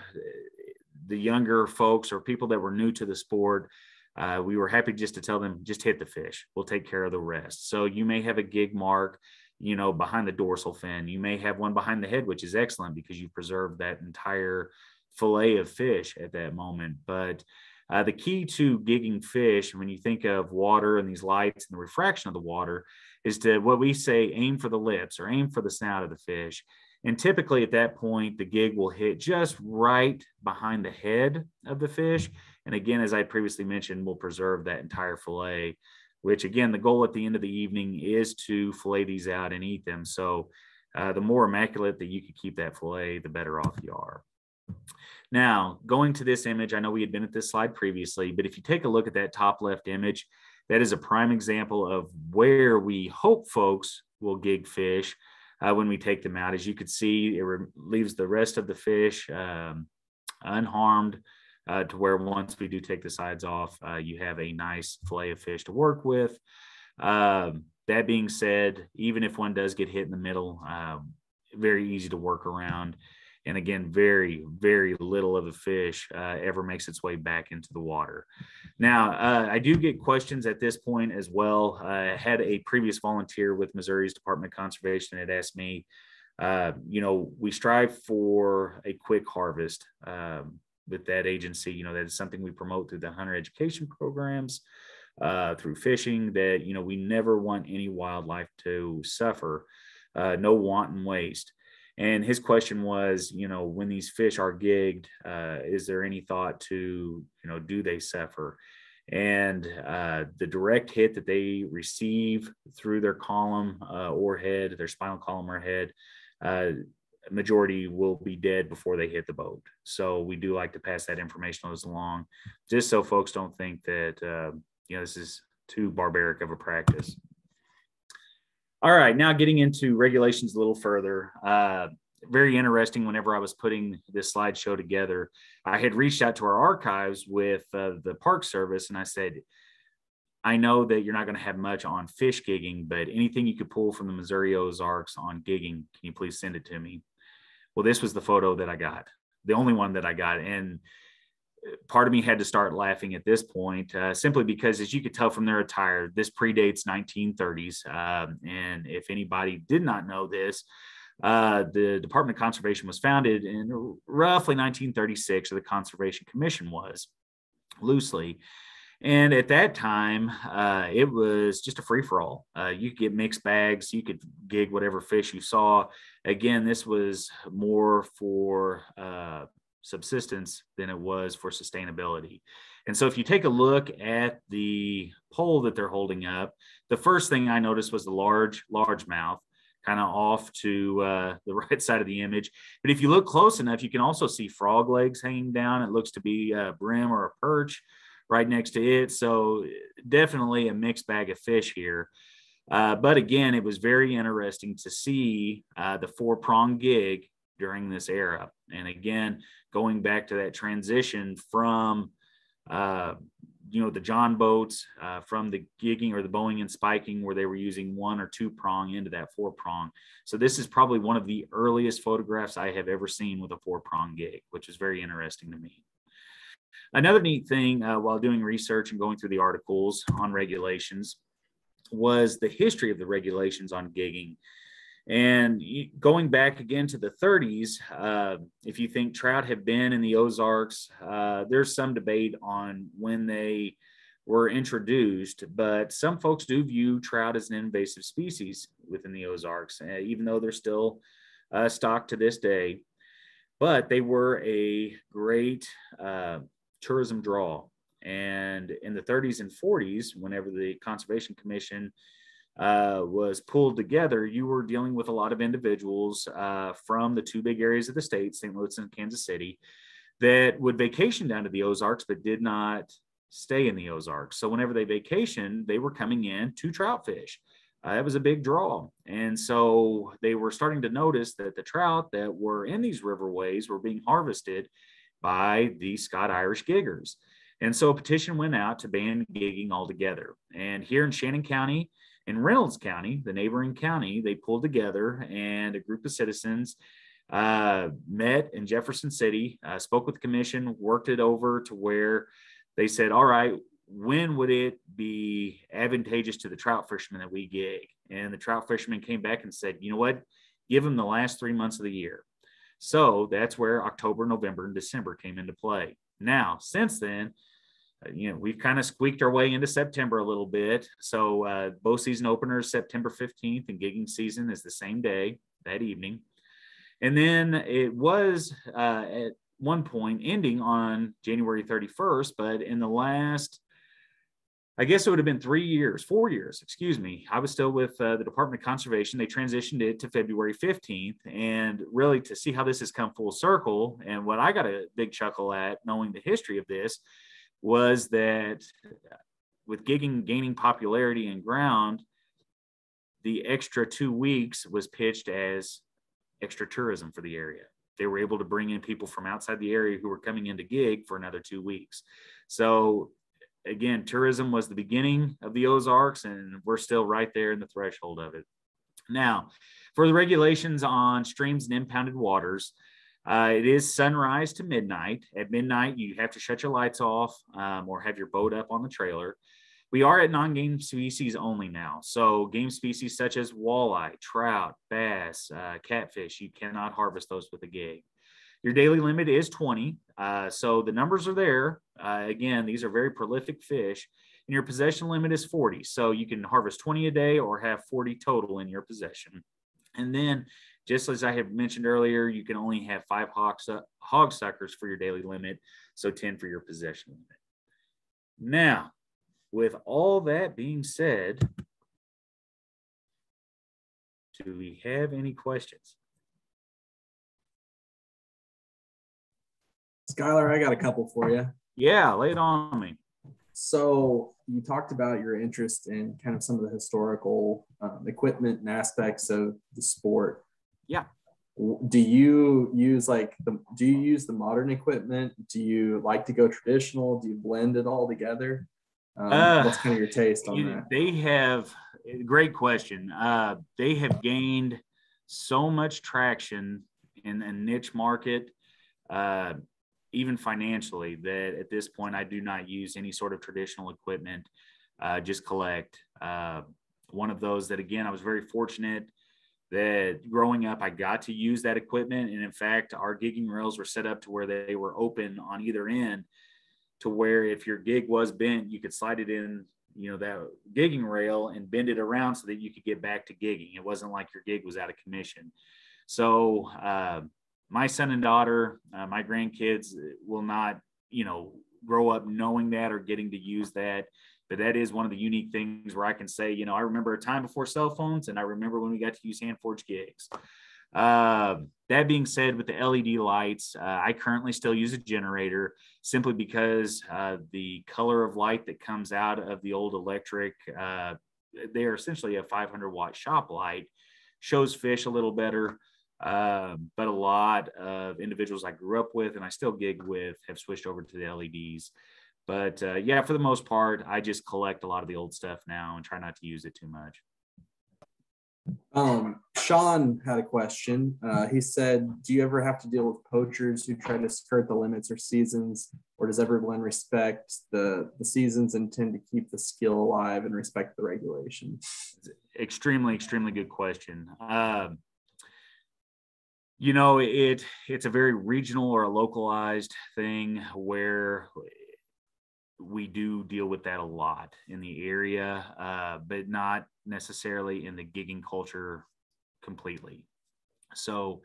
S2: the younger folks or people that were new to the sport, uh, we were happy just to tell them just hit the fish we'll take care of the rest so you may have a gig mark you know behind the dorsal fin you may have one behind the head which is excellent because you preserved that entire fillet of fish at that moment but uh, the key to gigging fish when you think of water and these lights and the refraction of the water is to what we say aim for the lips or aim for the snout of the fish and typically at that point the gig will hit just right behind the head of the fish and again, as I previously mentioned, we'll preserve that entire fillet, which again, the goal at the end of the evening is to fillet these out and eat them. So uh, the more immaculate that you can keep that fillet, the better off you are. Now, going to this image, I know we had been at this slide previously, but if you take a look at that top left image, that is a prime example of where we hope folks will gig fish uh, when we take them out. As you can see, it leaves the rest of the fish um, unharmed uh, to where once we do take the sides off, uh, you have a nice fillet of fish to work with. Um, that being said, even if one does get hit in the middle, um, very easy to work around. And again, very, very little of the fish uh, ever makes its way back into the water. Now, uh, I do get questions at this point as well. I had a previous volunteer with Missouri's Department of Conservation that asked me, uh, you know, we strive for a quick harvest. Um, with that agency. You know, that is something we promote through the hunter education programs, uh, through fishing. That you know, we never want any wildlife to suffer, uh, no wanton waste. And his question was, you know, when these fish are gigged, uh, is there any thought to, you know, do they suffer? And uh, the direct hit that they receive through their column uh, or head, their spinal column or head, uh, majority will be dead before they hit the boat. So we do like to pass that information along, just so folks don't think that uh, you know this is too barbaric of a practice. All right, now getting into regulations a little further. Uh, very interesting. Whenever I was putting this slideshow together, I had reached out to our archives with uh, the Park Service, and I said, I know that you're not going to have much on fish gigging, but anything you could pull from the Missouri Ozarks on gigging, can you please send it to me? well, this was the photo that I got, the only one that I got. And part of me had to start laughing at this point, uh, simply because, as you could tell from their attire, this predates 1930s. Um, and if anybody did not know this, uh, the Department of Conservation was founded in roughly 1936, or the Conservation Commission was loosely. And at that time, uh, it was just a free for all. Uh, you could get mixed bags, you could gig whatever fish you saw. Again, this was more for uh, subsistence than it was for sustainability. And so, if you take a look at the pole that they're holding up, the first thing I noticed was the large, large mouth. kind of off to uh, the [LAUGHS] right side of the image. But if you look close enough, you can also see frog legs hanging down. It looks to be a brim or a perch right next to it. So definitely a mixed bag of fish here. Uh, but again, it was very interesting to see uh, the four prong gig during this era. And again, going back to that transition from uh, you know the John boats uh, from the gigging or the bowing and spiking where they were using one or two prong into that four prong. So this is probably one of the earliest photographs I have ever seen with a four prong gig, which is very interesting to me. Another neat thing uh, while doing research and going through the articles on regulations was the history of the regulations on gigging. And going back again to the 30s, uh, if you think trout have been in the Ozarks, uh, there's some debate on when they were introduced, but some folks do view trout as an invasive species within the Ozarks, uh, even though they're still uh, stocked to this day. But they were a great uh, tourism draw. And in the 30s and 40s, whenever the Conservation Commission uh, was pulled together, you were dealing with a lot of individuals uh, from the two big areas of the state, St. Louis and Kansas City, that would vacation down to the Ozarks but did not stay in the Ozarks. So whenever they vacationed, they were coming in to trout fish. Uh, that was a big draw. And so they were starting to notice that the trout that were in these riverways were being harvested by the Scott Irish giggers. And so a petition went out to ban gigging altogether. And here in Shannon County, in Reynolds County, the neighboring county, they pulled together and a group of citizens uh, met in Jefferson City, uh, spoke with the commission, worked it over to where they said, all right, when would it be advantageous to the trout fishermen that we gig? And the trout fishermen came back and said, you know what? Give them the last three months of the year. So that's where October, November, and December came into play. Now, since then, you know, we've kind of squeaked our way into September a little bit. So uh, bow season opener is September 15th and gigging season is the same day, that evening. And then it was uh, at one point ending on January 31st, but in the last, I guess it would have been three years, four years, excuse me. I was still with uh, the Department of Conservation. They transitioned it to February 15th. And really to see how this has come full circle and what I got a big chuckle at knowing the history of this was that with gigging gaining popularity and ground, the extra two weeks was pitched as extra tourism for the area. They were able to bring in people from outside the area who were coming in to gig for another two weeks. So again, tourism was the beginning of the Ozarks, and we're still right there in the threshold of it. Now, for the regulations on streams and impounded waters, uh, it is sunrise to midnight. At midnight, you have to shut your lights off um, or have your boat up on the trailer. We are at non game species only now. So, game species such as walleye, trout, bass, uh, catfish, you cannot harvest those with a gig. Your daily limit is 20. Uh, so, the numbers are there. Uh, again, these are very prolific fish. And your possession limit is 40. So, you can harvest 20 a day or have 40 total in your possession. And then just as I have mentioned earlier, you can only have five hog, hog suckers for your daily limit, so 10 for your possession limit. Now, with all that being said, do we have any questions?
S3: Skyler, I got a couple for you.
S2: Yeah, lay it on me.
S3: So you talked about your interest in kind of some of the historical um, equipment and aspects of the sport.
S2: Yeah.
S3: Do you use like the do you use the modern equipment? Do you like to go traditional? Do you blend it all together? Um, uh, what's kind of your taste on
S2: you,
S3: that?
S2: They have great question. Uh, they have gained so much traction in a niche market, uh, even financially, that at this point I do not use any sort of traditional equipment. Uh, just collect. Uh, one of those that again I was very fortunate that growing up, I got to use that equipment. And in fact, our gigging rails were set up to where they were open on either end to where if your gig was bent, you could slide it in, you know, that gigging rail and bend it around so that you could get back to gigging. It wasn't like your gig was out of commission. So, uh, my son and daughter, uh, my grandkids will not, you know, grow up knowing that or getting to use that but that is one of the unique things where I can say, you know, I remember a time before cell phones, and I remember when we got to use hand forged gigs. Uh, that being said, with the LED lights, uh, I currently still use a generator simply because uh, the color of light that comes out of the old electric, uh, they are essentially a 500 watt shop light, shows fish a little better. Uh, but a lot of individuals I grew up with and I still gig with have switched over to the LEDs. But uh, yeah, for the most part, I just collect a lot of the old stuff now and try not to use it too much.
S3: Um, Sean had a question. Uh, he said, "Do you ever have to deal with poachers who try to skirt the limits or seasons, or does everyone respect the the seasons and tend to keep the skill alive and respect the regulations?"
S2: Extremely, extremely good question. Uh, you know, it it's a very regional or a localized thing where we do deal with that a lot in the area, uh, but not necessarily in the gigging culture completely. So,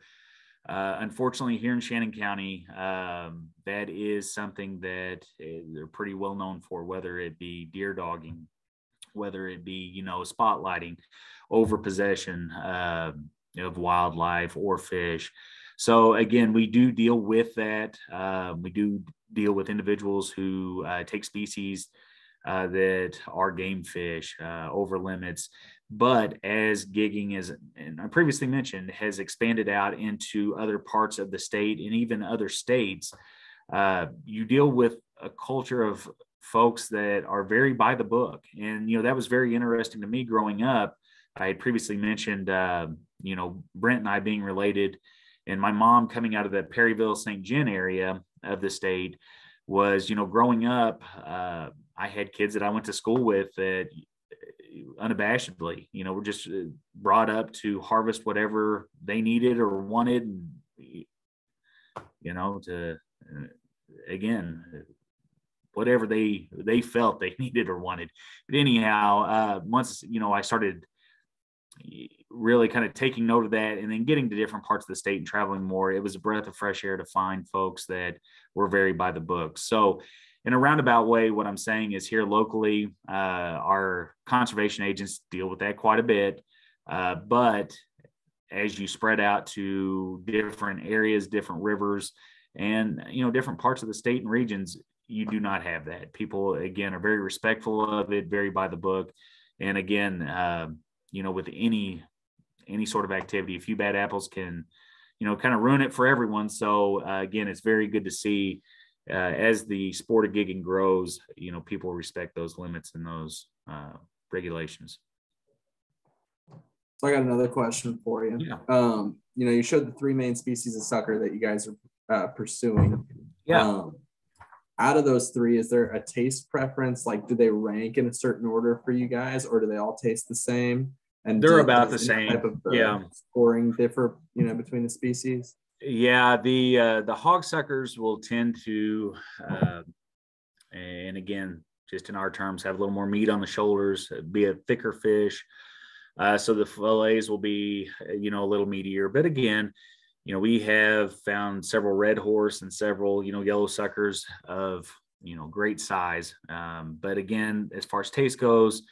S2: uh, unfortunately, here in Shannon County, um, that is something that uh, they're pretty well known for, whether it be deer dogging, whether it be, you know, spotlighting, over possession uh, of wildlife or fish. So again, we do deal with that. Uh, we do deal with individuals who uh, take species uh, that are game fish uh, over limits. But as gigging, as and I previously mentioned, has expanded out into other parts of the state and even other states, uh, you deal with a culture of folks that are very by the book. And, you know, that was very interesting to me growing up. I had previously mentioned, uh, you know, Brent and I being related and my mom coming out of the Perryville, St. John area of the state was, you know, growing up, uh, I had kids that I went to school with that unabashedly, you know, were just uh, brought up to harvest whatever they needed or wanted, and, you know, to uh, again, whatever they they felt they [LAUGHS] needed or wanted. But anyhow, uh, once you know, I started really kind of taking note of that and then getting to different parts of the state and traveling more. It was a breath of fresh air to find folks that were very by the book. So in a roundabout way what i'm saying is here locally uh, our conservation agents deal with that quite a bit uh, but as you spread out to different areas different rivers and you know different parts of the state and regions you do not have that. People again are very respectful of it very by the book. And again uh, you know with any any sort of activity. A few bad apples can, you know, kind of ruin it for everyone. So uh, again, it's very good to see uh, as the sport of gigging grows, you know, people respect those limits and those uh, regulations.
S3: So I got another question for you.
S2: Yeah.
S3: Um, you know, you showed the three main species of sucker that you guys are uh, pursuing.
S2: Yeah.
S3: Um, out of those three, is there a taste preference? Like, do they rank in a certain order for you guys, or do they all taste the same?
S2: And they're about the same. Type of, uh, yeah.
S3: Scoring differ, you know, between the species.
S2: Yeah, the uh, the hog suckers will tend to, uh, and again, just in our terms, have a little more meat on the shoulders, be a thicker fish. Uh, so the fillets will be, you know, a little meatier. But again, you know, we have found several red horse and several, you know, yellow suckers of, you know, great size. Um, but again, as far as taste goes,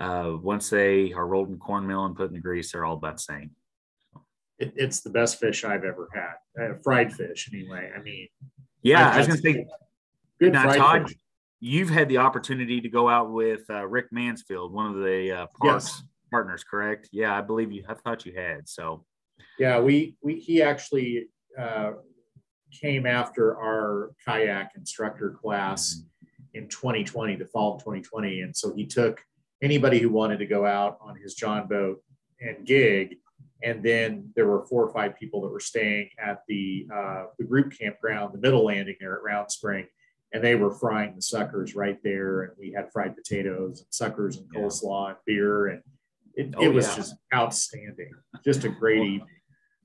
S2: uh, once they are rolled in cornmeal and put in the grease, they're all about the same.
S1: It, it's the best fish I've ever had. Uh, fried fish, anyway. I mean,
S2: yeah, I was going to say, good now, Todd, fish. you've had the opportunity to go out with uh, Rick Mansfield, one of the uh, yes. partners, correct? Yeah, I believe you. I thought you had. So,
S1: yeah, we we he actually uh, came after our kayak instructor class mm-hmm. in 2020, the fall of 2020, and so he took anybody who wanted to go out on his John boat and gig. And then there were four or five people that were staying at the uh, the group campground, the middle landing there at Round Spring, and they were frying the suckers right there. And we had fried potatoes and suckers and coleslaw and beer, and it, oh, it was yeah. just outstanding. Just a great evening.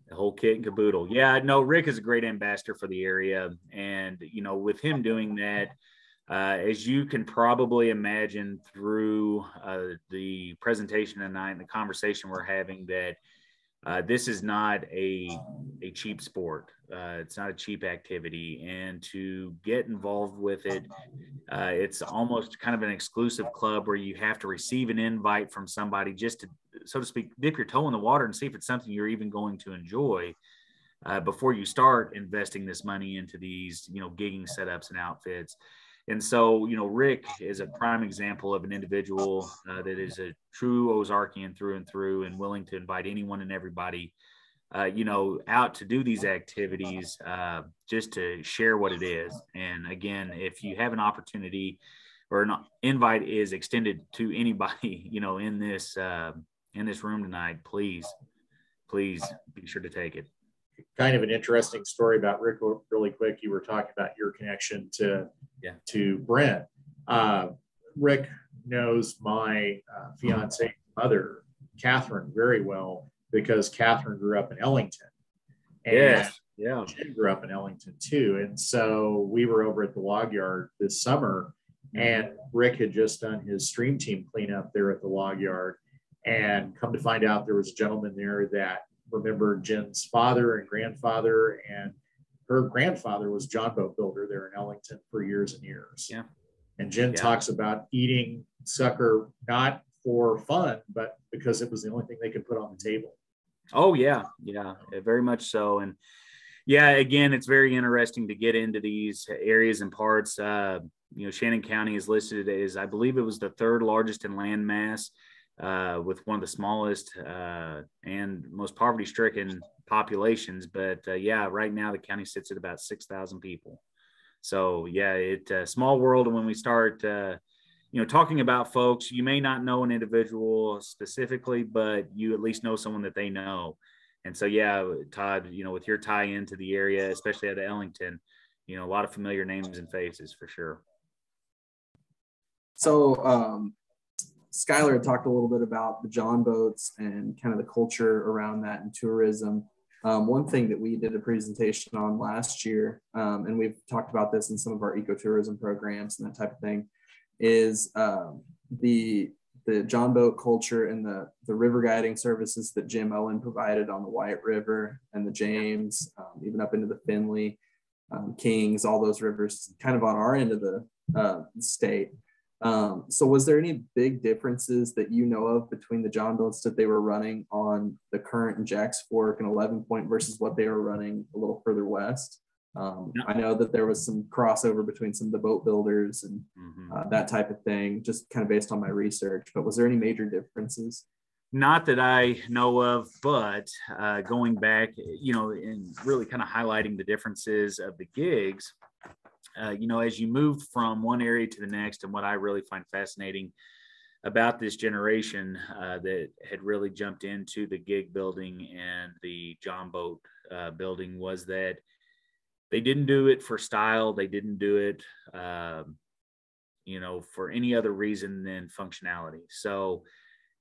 S2: The whole kit and caboodle. Yeah, no, Rick is a great ambassador for the area, and you know, with him doing that uh, as you can probably imagine through uh, the presentation tonight and the conversation we're having, that uh, this is not a a cheap sport. Uh, it's not a cheap activity, and to get involved with it, uh, it's almost kind of an exclusive club where you have to receive an invite from somebody just to, so to speak, dip your toe in the water and see if it's something you're even going to enjoy before you start investing this money into these, you know, gigging setups and outfits. And so, you know, Rick is a prime example of an individual uh, that is a true Ozarkian through and through and willing to invite anyone and everybody, uh, you know, out to do these activities uh, just to share what it is. And again, if you have an opportunity or an invite is extended to anybody, [LAUGHS] you know, in this uh, in this room tonight, please, please be sure to take it
S1: kind of an interesting story about Rick really quick. You were talking about your connection to yeah. to Brent. Uh, Rick knows my uh, fiance mother, Catherine, very well because Catherine grew up in Ellington.
S2: And yes. Yeah.
S1: She grew up in Ellington too. And so we were over at the log yard this summer and Rick had just done his stream team cleanup there at the log yard. And come to find out, there was a gentleman there that remember Jen's father and grandfather, and her grandfather was John Boat Builder there in Ellington for years and years.
S2: Yeah.
S1: And Jen yeah. talks about eating sucker not for fun, but because it was the only thing they could put on the table.
S2: Oh yeah, yeah, very much so. And yeah, again, it's very interesting to get into these areas and parts. Uh, you know, Shannon County is listed as, I believe, it was the third largest in land mass uh, with one of the smallest uh, and most poverty stricken populations. But uh, yeah, right now the county sits at about 6,000 people. So yeah, it's a small world. And when we start, uh, you know, talking about folks, you may not know an individual specifically, but you at least know someone that they know. And so, yeah, Todd, you know, with your tie into the area, especially at Ellington, you know, a lot of familiar names and faces for sure.
S3: So, um, Skyler had talked a little bit about the John boats and kind of the culture around that and tourism. Um, one thing that we did a presentation on last year, um, and we've talked about this in some of our ecotourism programs and that type of thing, is um, the the John boat culture and the the river guiding services that Jim Owen provided on the White River and the James, um, even up into the Finley, um, Kings, all those rivers, kind of on our end of the uh, state. Um, so was there any big differences that you know of between the John boats that they were running on the Current and Jack's Fork and 11 Point versus what they were running a little further west? Um, I know that there was some crossover between some of the boat builders and mm-hmm. uh, that type of thing, just kind of based on my research. But was there any major differences?
S2: Not that I know of, but uh, going back, you know, and really kind of highlighting the differences of the gigs uh, you know, as you move from one area to the next, and what I really find fascinating about this generation uh, that had really jumped into the gig building and the John Boat uh, building was that they didn't do it for style. They didn't do it, um, you know, for any other reason than functionality. So,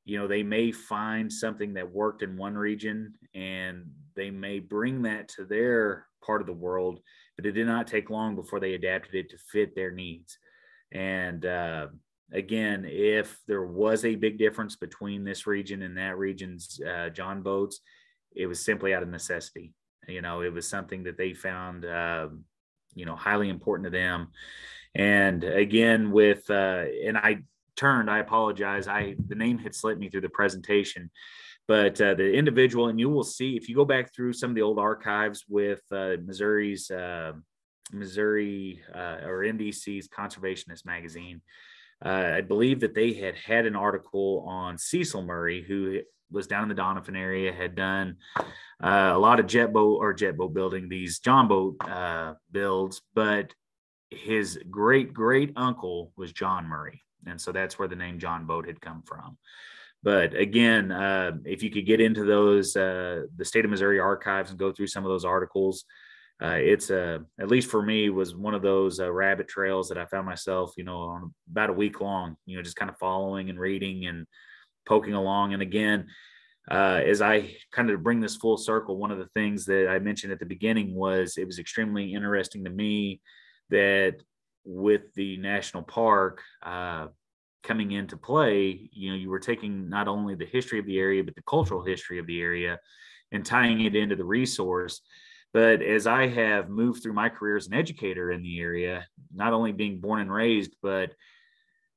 S2: you know, they may find something that worked in one region and they may bring that to their part of the world but it did not take long before they adapted it to fit their needs. And uh, again, if there was a big difference between this region and that region's uh, John boats, it was simply out of necessity. You know, it was something that they found, uh, you know, highly important to them. And again, with uh, and I turned, I apologize. I the name had slipped me through the presentation but uh, the individual, and you will see if you go back through some of the old archives with uh, Missouri's uh, Missouri uh, or MDC's Conservationist magazine, uh, I believe that they had had an article on Cecil Murray, who was down in the Doniphan area, had done uh, a lot of jet boat or jet boat building, these John boat builds, but his great great uncle was John Murray. And so that's where the name John Boat had come from. But again, uh, if you could get into those, uh, the state of Missouri archives and go through some of those articles, uh, it's a, uh, at least for me was one of those uh, rabbit trails that I found myself, you know, on about a week long, you know, just kind of following and reading and poking along. And again, uh, as I kind of bring this full circle, one of the things that I mentioned at the beginning was it was extremely interesting to me that with the national park, coming into play, you know, you were taking not only the history of the area, but the cultural history of the area and tying it into the resource. But as I have moved through my career as an educator in the area, not only being born and raised, but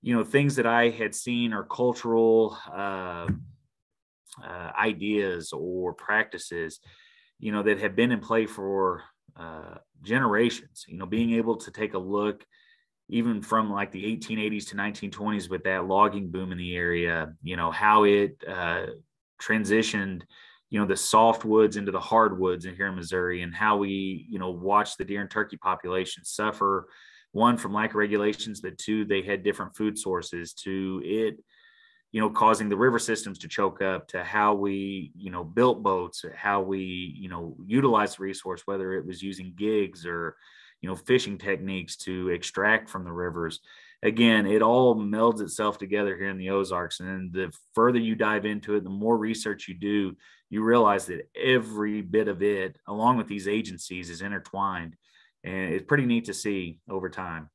S2: you know things that I had seen are cultural uh, uh, ideas or practices, you know, that have been in play for uh, generations. You know, being able to take a look even from like the 1880s to 1920s with that logging boom in the area, you know, how it uh, transitioned, you know, the softwoods into the hardwoods in here in Missouri and how we, you know, watched the deer and turkey population suffer one from lack of regulations, but two, they had different food sources to it, you know, causing the river systems to choke up to how we, you know, built boats, how we, you know, utilized the resource, whether it was using gigs or, you know fishing techniques to extract from the rivers again it all melds itself together here in the Ozarks and the further you dive into it the more research you do you realize that every bit of it along with these agencies is intertwined and it's pretty neat to see over time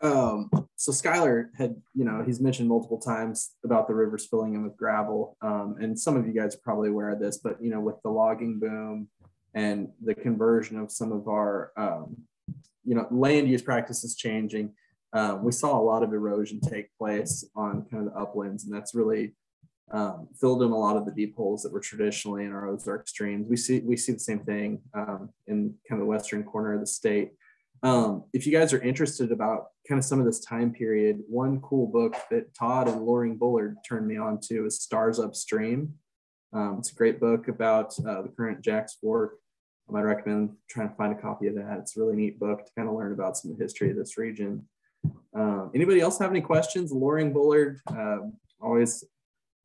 S3: um, so Skyler had, you know, he's mentioned multiple times about the rivers filling in with gravel. Um, and some of you guys are probably aware of this, but you know, with the logging boom, and the conversion of some of our um, you know land use practices changing. Um, we saw a lot of erosion take place on kind of the uplands and that's really um, filled in a lot of the deep holes that were traditionally in our Ozark streams. We see we see the same thing um, in kind of the western corner of the state. Um, if you guys are interested about kind of some of this time period one cool book that Todd and Loring Bullard turned me on to is Stars Upstream. Um, it's a great book about uh, the Current Jacks Fork. I'd recommend trying to find a copy of that. It's a really neat book to kind of learn about some of the history of this region. Um, anybody else have any questions? Loring Bullard, uh, always,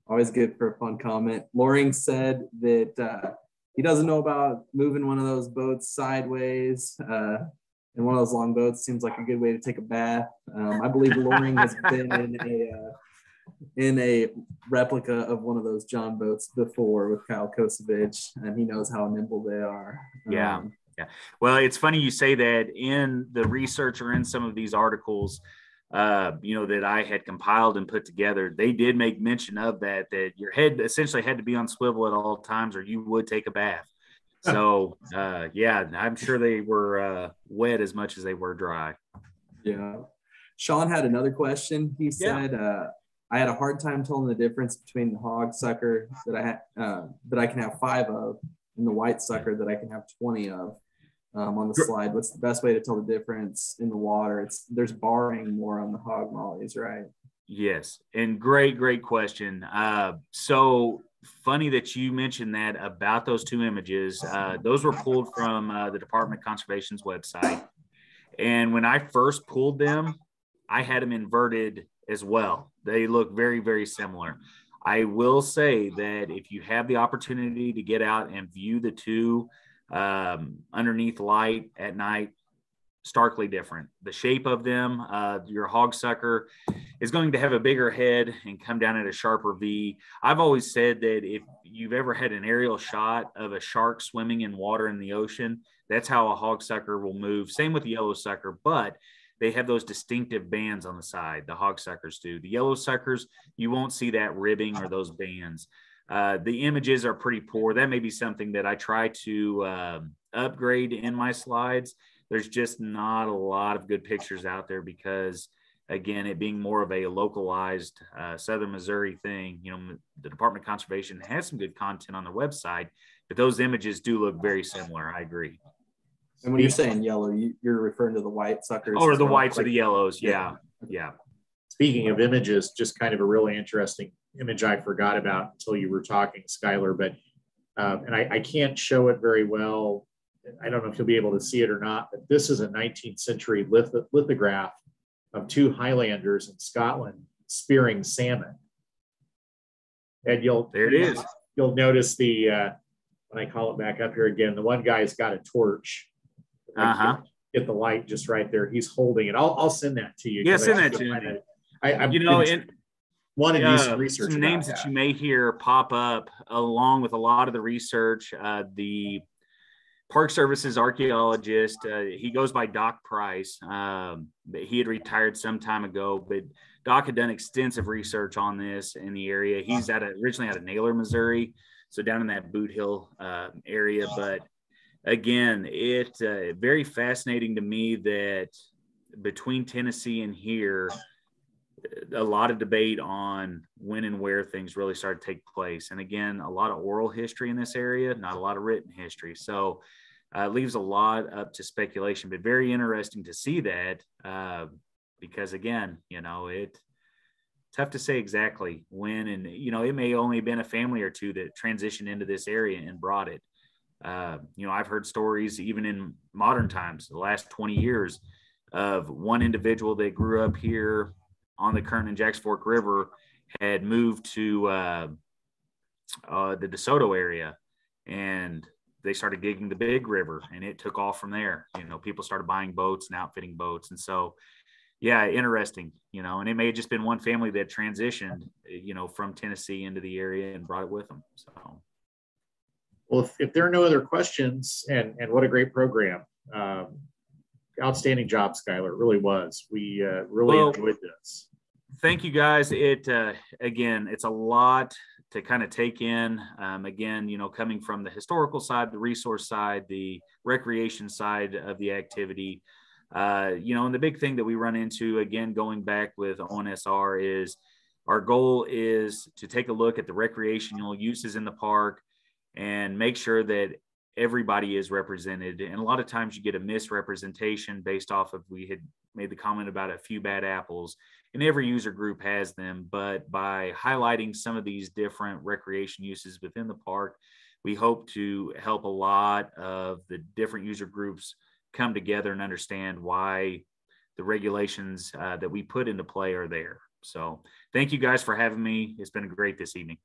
S3: always good for a fun comment. Loring said that uh, he doesn't know about moving one of those boats sideways. Uh, and one of those long boats seems like a good way to take a bath. Um, I believe Loring has been in a uh, in a replica of one of those John boats before with Kyle Kosevich, and he knows how nimble they are.
S2: Yeah. Um, yeah. Well, it's funny you say that in the research or in some of these articles, uh, you know, that I had compiled and put together, they did make mention of that, that your head essentially had to be on swivel at all times or you would take a bath. [LAUGHS] So, uh, yeah, I'm sure they were uh, wet as much as they were dry.
S3: Yeah. Sean had another question. He said, yeah. I had a hard time telling the difference between the hog sucker that I ha- uh, that I can have five of and the white sucker that I can have 20 of um, on the slide. What's the best way to tell the difference in the water? It's there's barring more on the hog mollies, right?
S2: Yes, and great, great question. Uh, so funny that you mentioned that about those two images. Uh, those were pulled from uh, the Department of Conservation's website, and when I first pulled them, I had them inverted as well. They look very, very similar. I will say that if you have the opportunity to get out and view the two um, underneath light at night, starkly different. The shape of them, uh, your hog sucker is going to have a bigger head and come down at a sharper V. I've always said that if you've ever had an aerial shot of a shark swimming in water in the ocean, that's how a hog sucker will move. Same with the yellow sucker, but they have those distinctive bands on the side. The hog suckers do. The yellow suckers, you won't see that ribbing or those bands. Uh, the images are pretty poor. That may be something that I try to uh, upgrade in my slides. There's just not a lot of good pictures out there because, again, it being more of a localized uh, Southern Missouri thing, you know, the Department of Conservation has some good content on their website, but those images do look very similar. I agree.
S3: And when you're saying yellow, you, are referring to the white suckers.
S2: Or the whites like, or the yellows. Yeah. yeah.
S1: Speaking of images, just kind of a really interesting image I forgot about until you were talking, Skyler, but um, and I, I, can't show it very well. I don't know if you'll be able to see it or not, but this is a 19th century lith- lithograph of two Highlanders in Scotland spearing salmon. And you'll
S2: there it is.
S1: You'll notice the uh, when I call it back up here again, the one guy's got a torch
S2: uh-huh.
S1: Get, the light just right there. He's holding it. I'll, I'll send that to you.
S2: Yeah, send that to me.
S1: I, I,
S2: you know, and
S1: one of these research
S2: some names that. that. you may hear pop up along with a lot of the research. Uh, the Park Service's archaeologist, uh, he goes by Doc Price. Um, he had retired some time ago, but Doc had done extensive research on this in the area. He's at originally out of Naylor, Missouri, so down in that Bootheel uh, area. But again, it uh, very fascinating to me that between Tennessee and here, a lot of debate on when and where things really started to take place. And again, a lot of oral history in this area, not a lot of written history. So uh, leaves a lot up to speculation, but very interesting to see that uh, because again, you know, it tough to say exactly when, and you know, it may only have been a family or two that transitioned into this area and brought it. Uh, you know, I've heard stories even in modern times, the last 20 years, of one individual that grew up here on the Current and Jacks Fork River had moved to uh, uh, the DeSoto area and they started gigging the big river and it took off from there. You know, people started buying boats and outfitting boats. And so, yeah, interesting, you know, and it may have just been one family that transitioned, you know, from Tennessee into the area and brought it with them. So,
S1: well, if, if there are no other questions, and, and what a great program. Um, outstanding job, Skyler. It really was. We uh, really well, enjoyed this.
S2: Thank you, guys. It uh, again, it's a lot to kind of take in. Um, again, you know, coming from the historical side, the resource side, the recreation side of the activity. Uh, you know, and the big thing that we run into again, going back with ONSR is our goal is to take a look at the recreational uses in the park and make sure that everybody is represented. And a lot of times you get a misrepresentation based off of we had made the comment about a few bad apples, and every user group has them. But by highlighting some of these different recreation uses within the park, we hope to help a lot of the different user groups come together and understand why the regulations uh, that we put into play are there. So, thank you guys for having me. It's been great this evening.